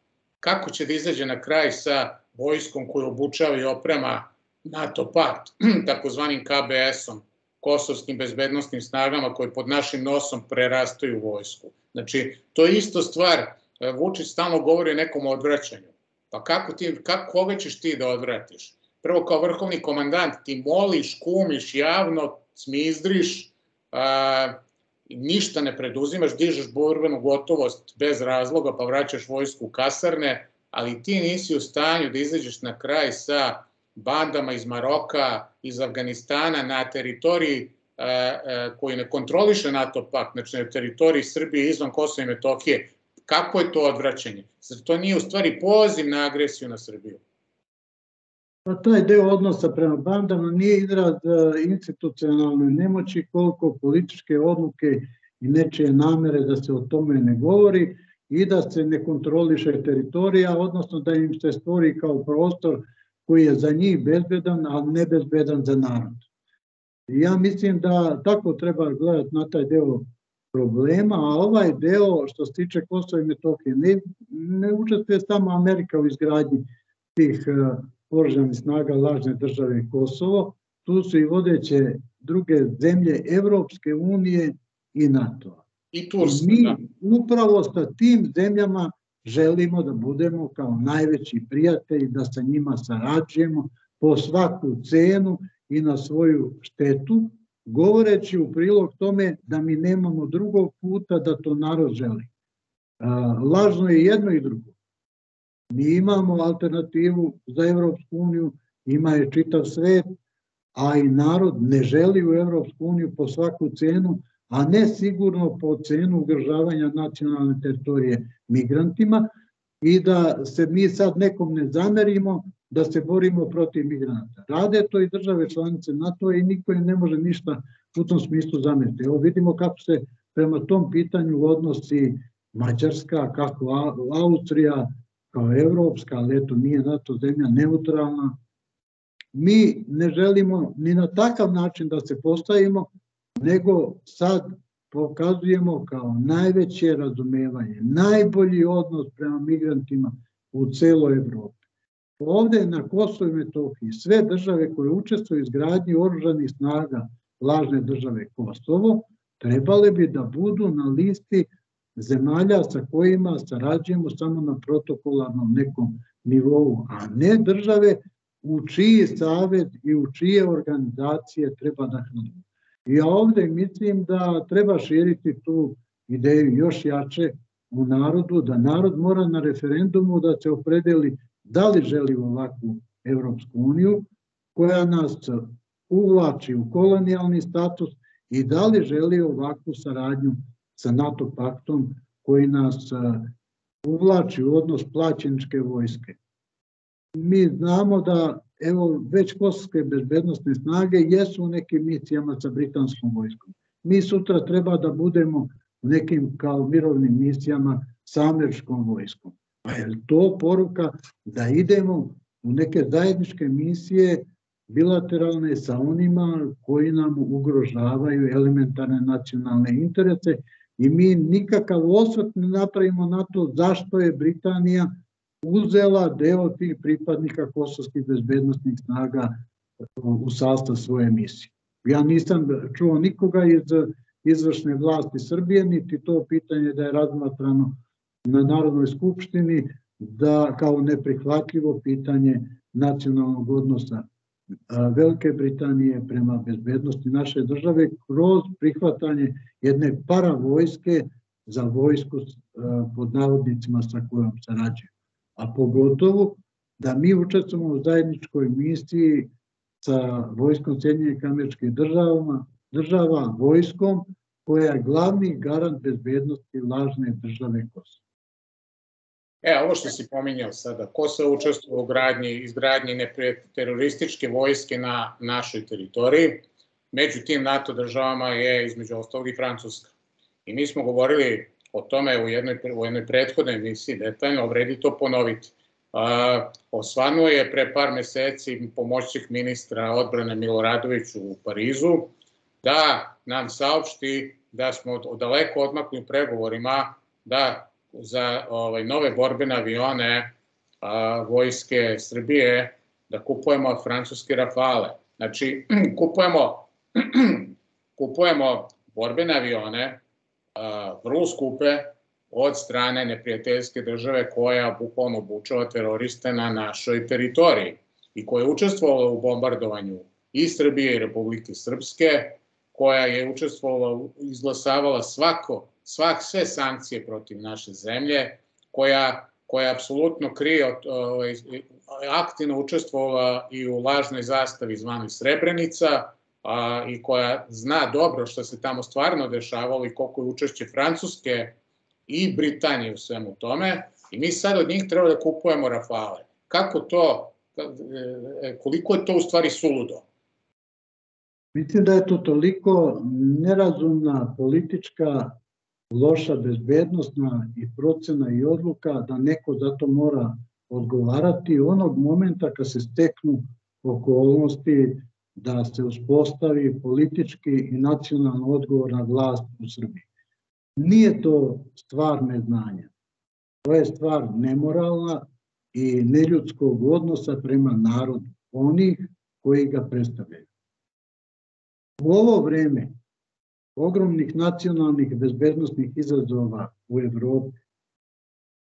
Kako će da izađe na kraj sa vojskom koju obučava i oprema NATO pakt, takozvanim KBS-om, kosovskim bezbednostnim snagama koje pod našim nosom prerastaju vojsku. Znači, to je isto stvar, e, Vučić stalno govori o nekom odvraćanju. Pa kako ti, kako, koga ćeš ti da odvratiš? Prvo, kao vrhovni komandant, ti moliš, kumiš javno, smizdriš, a, ništa ne preduzimaš, dižeš borbenu gotovost bez razloga, pa vraćaš vojsku u kasarne, ali ti nisi u stanju da izađeš na kraj sa bandama iz Maroka, iz Afganistana na teritoriji a, a, koji ne kontroliše NATO pak, znači na teritoriji Srbije izvan Kosova i Metohije, kako je to odvraćanje? Zar to nije u stvari poziv na agresiju na Srbiju? Pa taj deo odnosa prema bandama nije izraz e, institucionalne nemoći koliko političke odluke i nečije namere da se o tome ne govori i da se ne kontroliše teritorija, odnosno da im se stvori kao prostor koji je za njih bezbedan, a ne bezbedan za narod. I ja mislim da tako treba gledati na taj deo problema, a ovaj deo što se tiče Kosova i Metohije, ne, ne učestvuje samo Amerika u izgradnji tih e, oružanih snaga lažne države Kosovo, tu su i vodeće druge zemlje Evropske unije i NATO-a. I Turska, Mi da. upravo sa tim zemljama želimo da budemo kao najveći prijatelji, da sa njima sarađujemo po svaku cenu i na svoju štetu, govoreći u prilog tome da mi nemamo drugog puta da to narod želi. Lažno je jedno i drugo. Mi imamo alternativu za Evropsku uniju, ima je čitav svet, a i narod ne želi u Evropsku uniju po svaku cenu, a ne sigurno po cenu ugrožavanja nacionalne teritorije migrantima i da se mi sad nekom ne zamerimo da se borimo protiv migranta. Rade to i države članice NATO i niko ne može ništa u tom smislu zameriti. Evo vidimo kako se prema tom pitanju odnosi Mađarska, kako Austrija, kao evropska, ali eto nije NATO zemlja neutralna. Mi ne želimo ni na takav način da se postavimo, nego sad pokazujemo kao najveće razumevanje, najbolji odnos prema migrantima u celoj Evropi. Ovde na Kosovo i Metohiji sve države koje učestvuju u izgradnji oružanih snaga lažne države Kosovo trebale bi da budu na listi zemalja sa kojima sarađujemo samo na protokolarnom nekom nivou, a ne države u čiji savet i u čije organizacije treba da hranimo. Ja ovde mislim da treba širiti tu ideju još jače u narodu, da narod mora na referendumu da se opredeli da li želi ovakvu Evropsku uniju, koja nas uvlači u kolonijalni status i da li želi ovakvu saradnju sa NATO paktom koji nas uvlači u odnos plaćeničke vojske. Mi znamo da evo već kosovske bezbednostne snage jesu u nekim misijama sa britanskom vojskom. Mi sutra treba da budemo u nekim kao mirovnim misijama sa američkom vojskom. Pa je to poruka da idemo u neke zajedničke misije bilateralne sa onima koji nam ugrožavaju elementarne nacionalne interese i mi nikakav osvrt ne napravimo na to zašto je Britanija uzela deo tih pripadnika kosovskih bezbednostnih snaga u sastav svoje misije. Ja nisam čuo nikoga iz izvršne vlasti Srbije, niti to pitanje da je razmatrano na Narodnoj skupštini, da kao neprihvatljivo pitanje nacionalnog odnosa Velike Britanije prema bezbednosti naše države kroz prihvatanje jedne paravojske za vojsku pod navodnicima sa kojom sarađuje. A pogotovo da mi učestvujemo u zajedničkoj misiji sa vojskom Sjedinjenih američkih državama, država vojskom koja je glavni garant bezbednosti lažne države Kosova. E, ovo što si pominjao sada, ko se učestvuje u gradnji, izgradnji terorističke vojske na našoj teritoriji, među tim NATO državama je između ostalog i Francuska. I mi smo govorili o tome u jednoj, u jednoj prethodnoj emisiji detaljno, vredi to ponoviti. osvanuo je pre par meseci pomoćnik ministra odbrane Miloradović u Parizu da nam saopšti da smo daleko odmakli u pregovorima da za ovaj, nove borbene avione a, vojske Srbije da kupujemo francuske Rafale. Znači, kupujemo, kupujemo borbene avione, vrlo skupe, od strane neprijateljske države koja bukvalno obučava teroriste na našoj teritoriji i koja je učestvovala u bombardovanju i Srbije i Republike Srpske, koja je učestvovala, izglasavala svako svak sve sankcije protiv naše zemlje, koja, koja apsolutno krije, ovaj, aktivno učestvovala i u lažnoj zastavi zvanoj Srebrenica, a, i koja zna dobro što se tamo stvarno dešavalo i koliko je učešće Francuske i Britanije u svemu tome. I mi sad od njih treba da kupujemo Rafale. Kako to, e, koliko je to u stvari suludo? Mislim da je to toliko nerazumna politička loša bezbednostna i procena i odluka da neko za to mora odgovarati onog momenta kad se steknu okolnosti da se uspostavi politički i nacionalno odgovorna vlast u Srbiji. Nije to stvar neznanja. To je stvar nemoralna i neljudskog odnosa prema narodu, onih koji ga predstavljaju. U ovo vreme ogromnih nacionalnih bezbednostnih izazova u Evropi.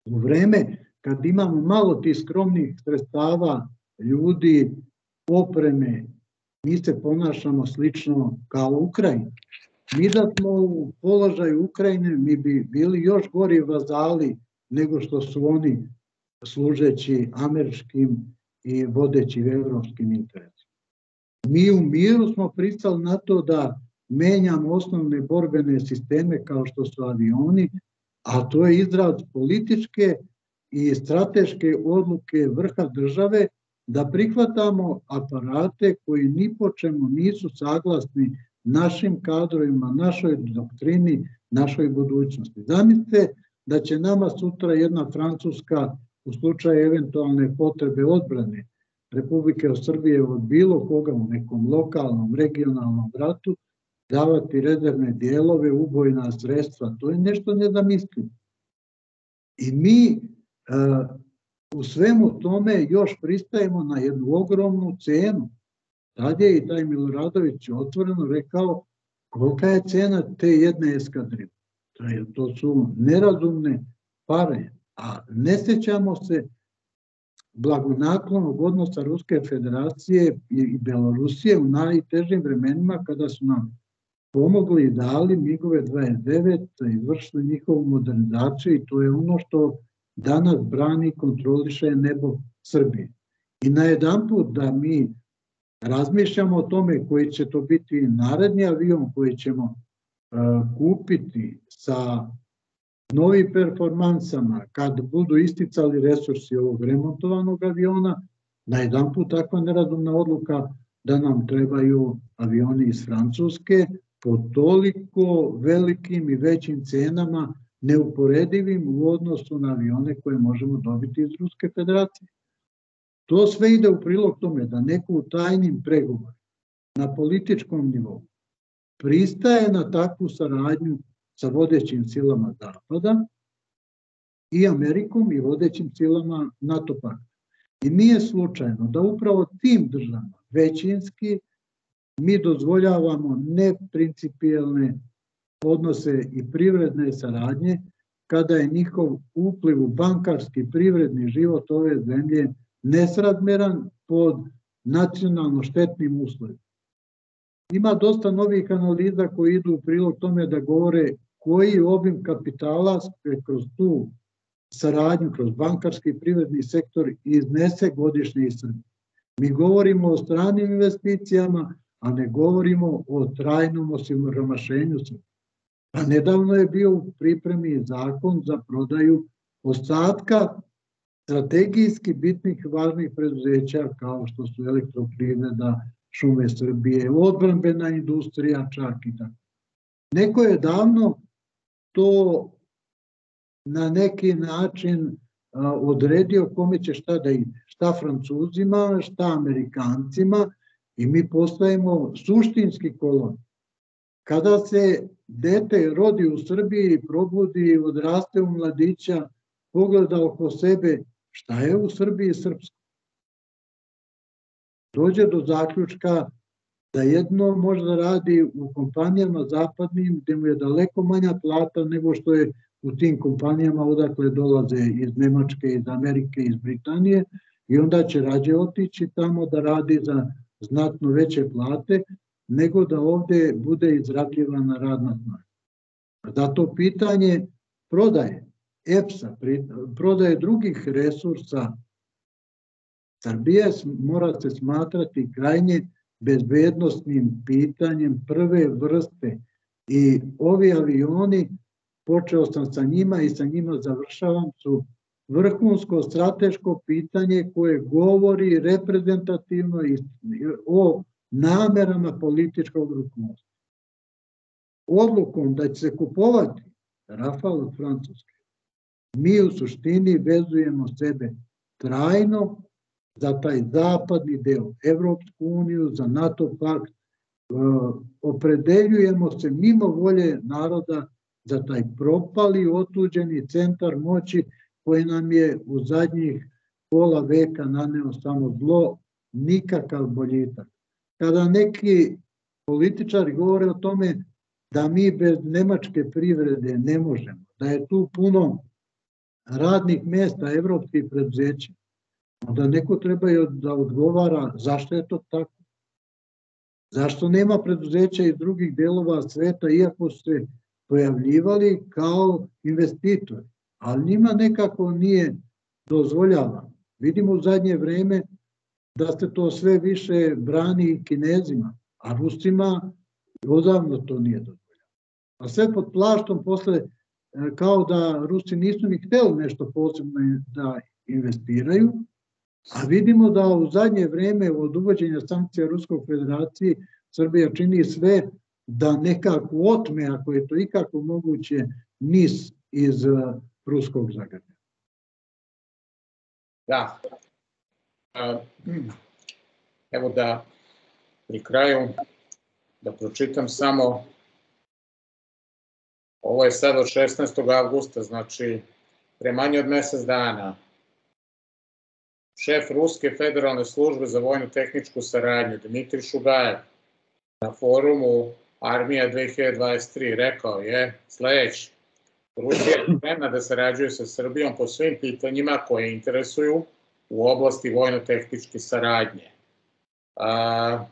U vreme kad imamo malo tih skromnih sredstava, ljudi, opreme, mi se ponašamo slično kao Ukrajina. Mi da smo u položaju Ukrajine, mi bi bili još gori vazali nego što su oni služeći američkim i vodeći evropskim interesima. Mi u miru smo pristali na to da menjamo osnovne borbene sisteme kao što su avioni, a to je izraz političke i strateške odluke vrha države da prihvatamo aparate koji ni po čemu nisu saglasni našim kadrovima, našoj doktrini, našoj budućnosti. Zamislite da će nama sutra jedna Francuska u slučaju eventualne potrebe odbrane Republike Srbije od bilo koga u nekom lokalnom, regionalnom ratu, davati rezervne dijelove, ubojna sredstva, to je nešto nezamislivo. I mi uh, u svemu tome još pristajemo na jednu ogromnu cenu. Tad je i taj Miloradović otvoreno rekao kolika je cena te jedne eskadrile. To, su nerazumne pare, a ne sećamo se blagonaklonog odnosa Ruske federacije i Belorusije u najtežim vremenima kada su nam pomogli i dali MIGove 29, izvršili njihovu modernizaciju i to je ono što danas brani kontroliše nebo Srbije. I na jedan put da mi razmišljamo o tome koji će to biti naredni avion koji ćemo uh, kupiti sa novim performansama, kad budu isticali resursi ovog remontovanog aviona, na jedan put takva nerazumna odluka da nam trebaju avioni iz Francuske, po toliko velikim i većim cenama neuporedivim u odnosu na avione koje možemo dobiti iz Ruske federacije. To sve ide u prilog tome da neko u tajnim pregovorima na političkom nivou pristaje na takvu saradnju sa vodećim silama Zapada i Amerikom i vodećim silama NATO pakta. I nije slučajno da upravo tim državama većinski mi dozvoljavamo neprincipijalne odnose i privredne saradnje kada je njihov upliv u bankarski privredni život ove zemlje nesradmeran pod nacionalno štetnim uslovima. Ima dosta novih analiza koji idu u prilog tome da govore koji obim kapitala kroz tu saradnju, kroz bankarski privredni sektor iznese godišnje iz. Mi govorimo o stranim investicijama, a ne govorimo o trajnom osiromašenju Srbije. Pa nedavno je bio u pripremi zakon za prodaju ostatka strategijski bitnih važnih preduzeća kao što su elektroprivreda, šume Srbije, odbranbena industrija čak i tako. Neko je davno to na neki način odredio kome će šta da ide. Šta Francuzima, šta Amerikancima i mi postajemo suštinski kolon. Kada se dete rodi u Srbiji, probudi, odraste u mladića, pogleda oko sebe šta je u Srbiji srpsko. Dođe do zaključka da jedno može da radi u kompanijama zapadnim gde mu je daleko manja plata nego što je u tim kompanijama odakle dolaze iz Nemačke, iz Amerike, iz Britanije i onda će rađe otići tamo da radi za znatno veće plate nego da ovde bude izrabljivana radna snaga. Zato pitanje prodaje EPS-a, prodaje drugih resursa Srbije mora se smatrati krajnje bezbednostnim pitanjem prve vrste i ovi avioni, počeo sam sa njima i sa njima završavam, su vrhunsko strateško pitanje koje govori reprezentativno o namerama političkog rukovodstva. Odlukom da će se kupovati Rafal od Francuske, mi u suštini vezujemo sebe trajno za taj zapadni deo, Evropsku uniju, za NATO pakt, e, opredeljujemo se mimo volje naroda za taj propali, otuđeni centar moći koji nam je u zadnjih pola veka naneo samo zlo, nikakav boljitak. Kada neki političari govore o tome da mi bez nemačke privrede ne možemo, da je tu puno radnih mesta evropskih preduzeća, onda neko treba da odgovara zašto je to tako. Zašto nema preduzeća iz drugih delova sveta, iako se pojavljivali kao investitori, ali njima nekako nije dozvoljavano. Vidimo u zadnje vreme da se to sve više brani kinezima, a Rusima odavno to nije dozvoljavano. A sve pod plaštom posle, e, kao da Rusi nisu ni hteli nešto posebno da investiraju, A vidimo da u zadnje vreme od uvođenja sankcija Ruskog federacije Srbija čini sve da nekako otme, ako je to ikako moguće, nis iz uh, ruskog zagrada. Da. Evo da pri kraju da pročitam samo ovo je sad od 16. avgusta, znači pre manje od mesec dana šef Ruske federalne službe za vojno-tehničku saradnju Dmitri Šugajev na forumu Armija 2023 rekao je sledeći. Rusija je spremna da sarađuje sa Srbijom po svim pitanjima koje interesuju u oblasti vojno-tehničke saradnje. A,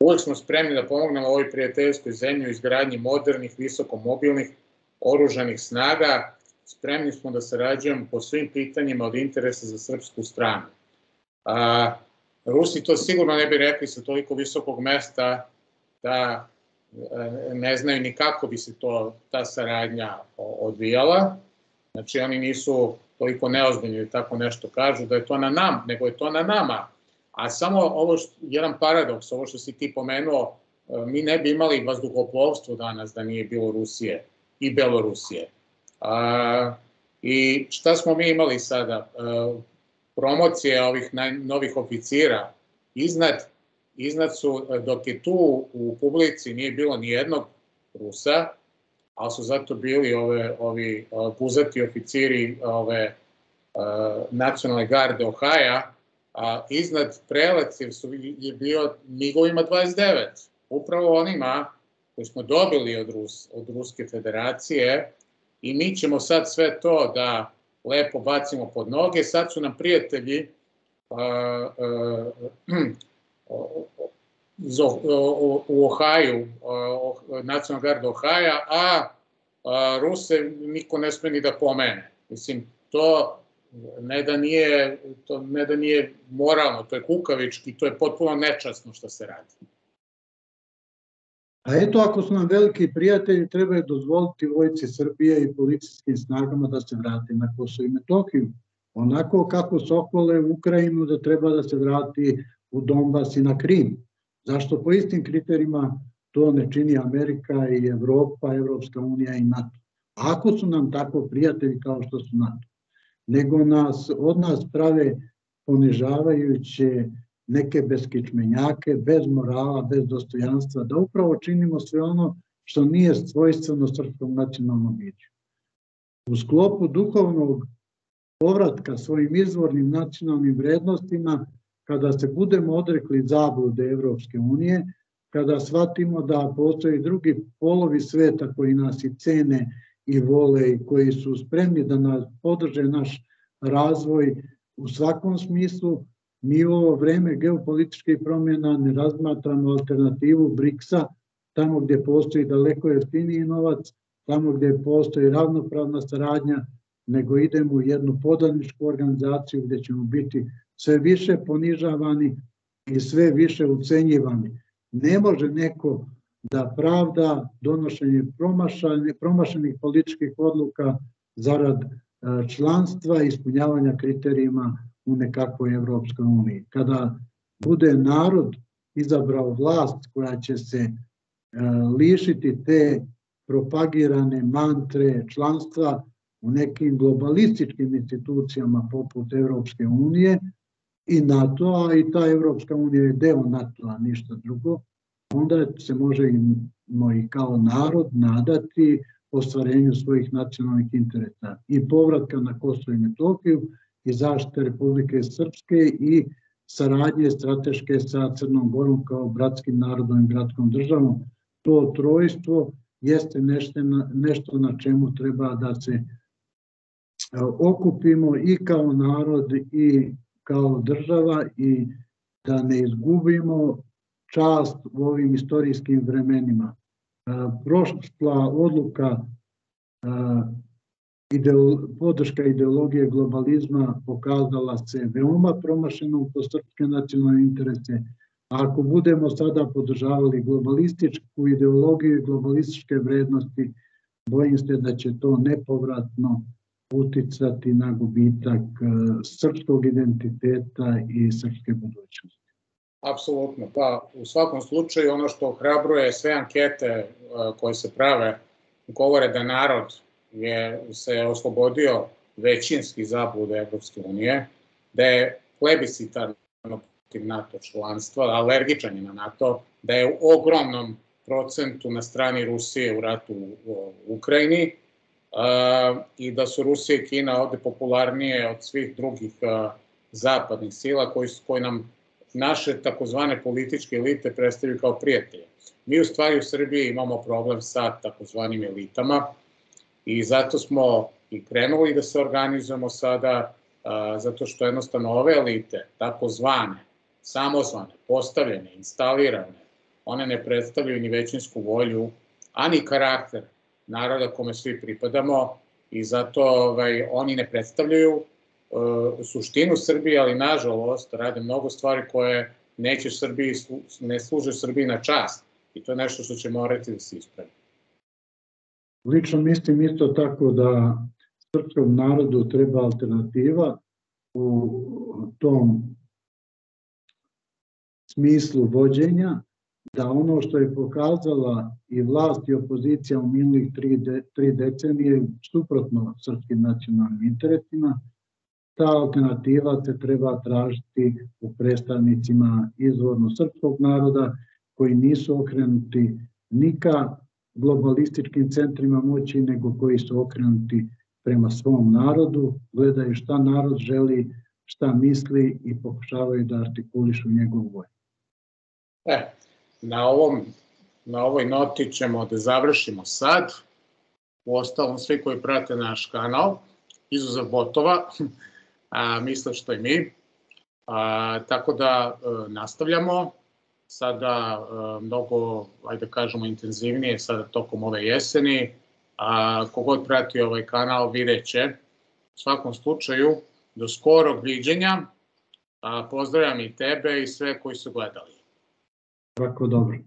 uvek smo spremni da pomognemo ovoj prijateljskoj zemlji u izgradnji modernih, visokomobilnih oružanih snaga. Spremni smo da sarađujemo po svim pitanjima od interesa za srpsku stranu. Rusi to sigurno ne bi rekli sa toliko visokog mesta da e, ne znaju ni kako bi se to, ta saradnja odvijala. Znači oni nisu toliko neozbiljni da tako nešto kažu, da je to na nam, nego je to na nama. A samo ovo što, jedan paradoks, ovo što si ti pomenuo, e, mi ne bi imali vazduhoplovstvo danas da nije bilo Rusije i Belorusije. A, I šta smo mi imali sada? E, promocije ovih novih oficira iznad, iznad su, dok je tu u publici nije bilo ni jednog Rusa, ali su zato bili ove, ovi puzati oficiri ove nacionalne garde Ohaja, a iznad preleci su, je bio migovima 29, upravo onima koji smo dobili od, Rus, od Ruske federacije i mi ćemo sad sve to da lepo bacimo pod noge. Sad su nam prijatelji uh, uh, u Ohaju, nacionalna garda Ohaja, a Ruse niko ne sme ni da pomene. Mislim, to ne da nije, to ne da nije moralno, to je kukavički, to je potpuno nečasno što se radi. A eto, ako su nam veliki prijatelji, treba je dozvoliti vojci Srbije i policijskim snagama da se vrati na Kosovo i Metohiju. Onako kako Sokole u Ukrajinu da treba da se vrati u Donbas i na Krim. Zašto po istim kriterijima to ne čini Amerika i Evropa, Evropska unija i NATO? Ako su nam tako prijatelji kao što su NATO, nego nas, od nas prave ponižavajuće neke beskičmenjake, bez morala, bez dostojanstva, da upravo činimo sve ono što nije svojstveno srpskom nacionalnom biću. U sklopu duhovnog povratka svojim izvornim nacionalnim vrednostima kada se budemo odrekli zablude Evropske unije, kada shvatimo da postoji drugi polovi sveta koji nas i cene i vole i koji su spremni da nas podrže naš razvoj u svakom smislu, mi u ovo vreme geopolitičke promjena ne razmatramo alternativu BRICS-a, tamo gdje postoji daleko jeftiniji novac, tamo gdje postoji ravnopravna saradnja, nego idemo u jednu podaničku organizaciju gdje ćemo biti sve više ponižavani i sve više ucenjivani. Ne može neko da pravda donošenje promašenih političkih odluka zarad e, članstva i ispunjavanja kriterijima u nekakvoj Evropskoj uniji. Kada bude narod izabrao vlast koja će se e, lišiti te propagirane mantre članstva u nekim globalističkim institucijama poput Evropske unije, i NATO, a i ta Evropska unija je deo NATO, a ništa drugo, onda se može i kao narod nadati ostvarenju svojih nacionalnih interesa i povratka na Kosovo i Metohiju i zaštite Republike Srpske i saradnje strateške sa Crnom Gorom kao bratskim narodom i bratskom državom. To trojstvo jeste nešto na, nešto na čemu treba da se okupimo i kao narod i kao država i da ne izgubimo čast u ovim istorijskim vremenima. Prošla odluka podrška ideologije globalizma pokazala se veoma promašenom po srpske nacionalne interese. Ako budemo sada podržavali globalističku ideologiju i globalističke vrednosti, bojim se da će to nepovratno uticati na gubitak e, srpskog identiteta i srpske budućnosti. Apsolutno, pa u svakom slučaju ono što ohrabruje sve ankete e, koje se prave govore da narod je se oslobodio većinski zablude Evropske unije, da je plebiscitarno protiv NATO članstva, alergičan je na NATO, da je u ogromnom procentu na strani Rusije u ratu u Ukrajini, i da su Rusija i Kina ovde popularnije od svih drugih zapadnih sila koji, koji nam naše takozvane političke elite predstavljaju kao prijatelje. Mi u stvari u Srbiji imamo problem sa takozvanim elitama i zato smo i krenuli da se organizujemo sada, zato što jednostavno ove elite, takozvane, samozvane, postavljene, instalirane, one ne predstavljaju ni većinsku volju, ani karakter naroda kome svi pripadamo i zato ovaj, oni ne predstavljaju uh, suštinu Srbije, ali nažalost rade mnogo stvari koje neće Srbiji, ne služe Srbiji na čast i to je nešto što će morati da se ispravi. Lično mislim isto tako da srpskom narodu treba alternativa u tom smislu vođenja, da ono što je pokazala i vlast i opozicija u minulih tri, de, tri decenije suprotno srpskim nacionalnim interesima, ta alternativa se treba tražiti u predstavnicima izvorno srpskog naroda koji nisu okrenuti nika globalističkim centrima moći, nego koji su okrenuti prema svom narodu, gledaju šta narod želi, šta misli i pokušavaju da artikulišu njegov voj. E, na, ovom, na ovoj noti ćemo da završimo sad. u ostalom svi koji prate naš kanal, izuzev botova, a, misle što i mi. A, tako da a, nastavljamo sada a, mnogo, ajde da kažemo, intenzivnije sada tokom ove jeseni. A, kogod prati ovaj kanal videće u svakom slučaju do skorog viđenja. A, pozdravljam i tebe i sve koji su gledali. Svako dobro.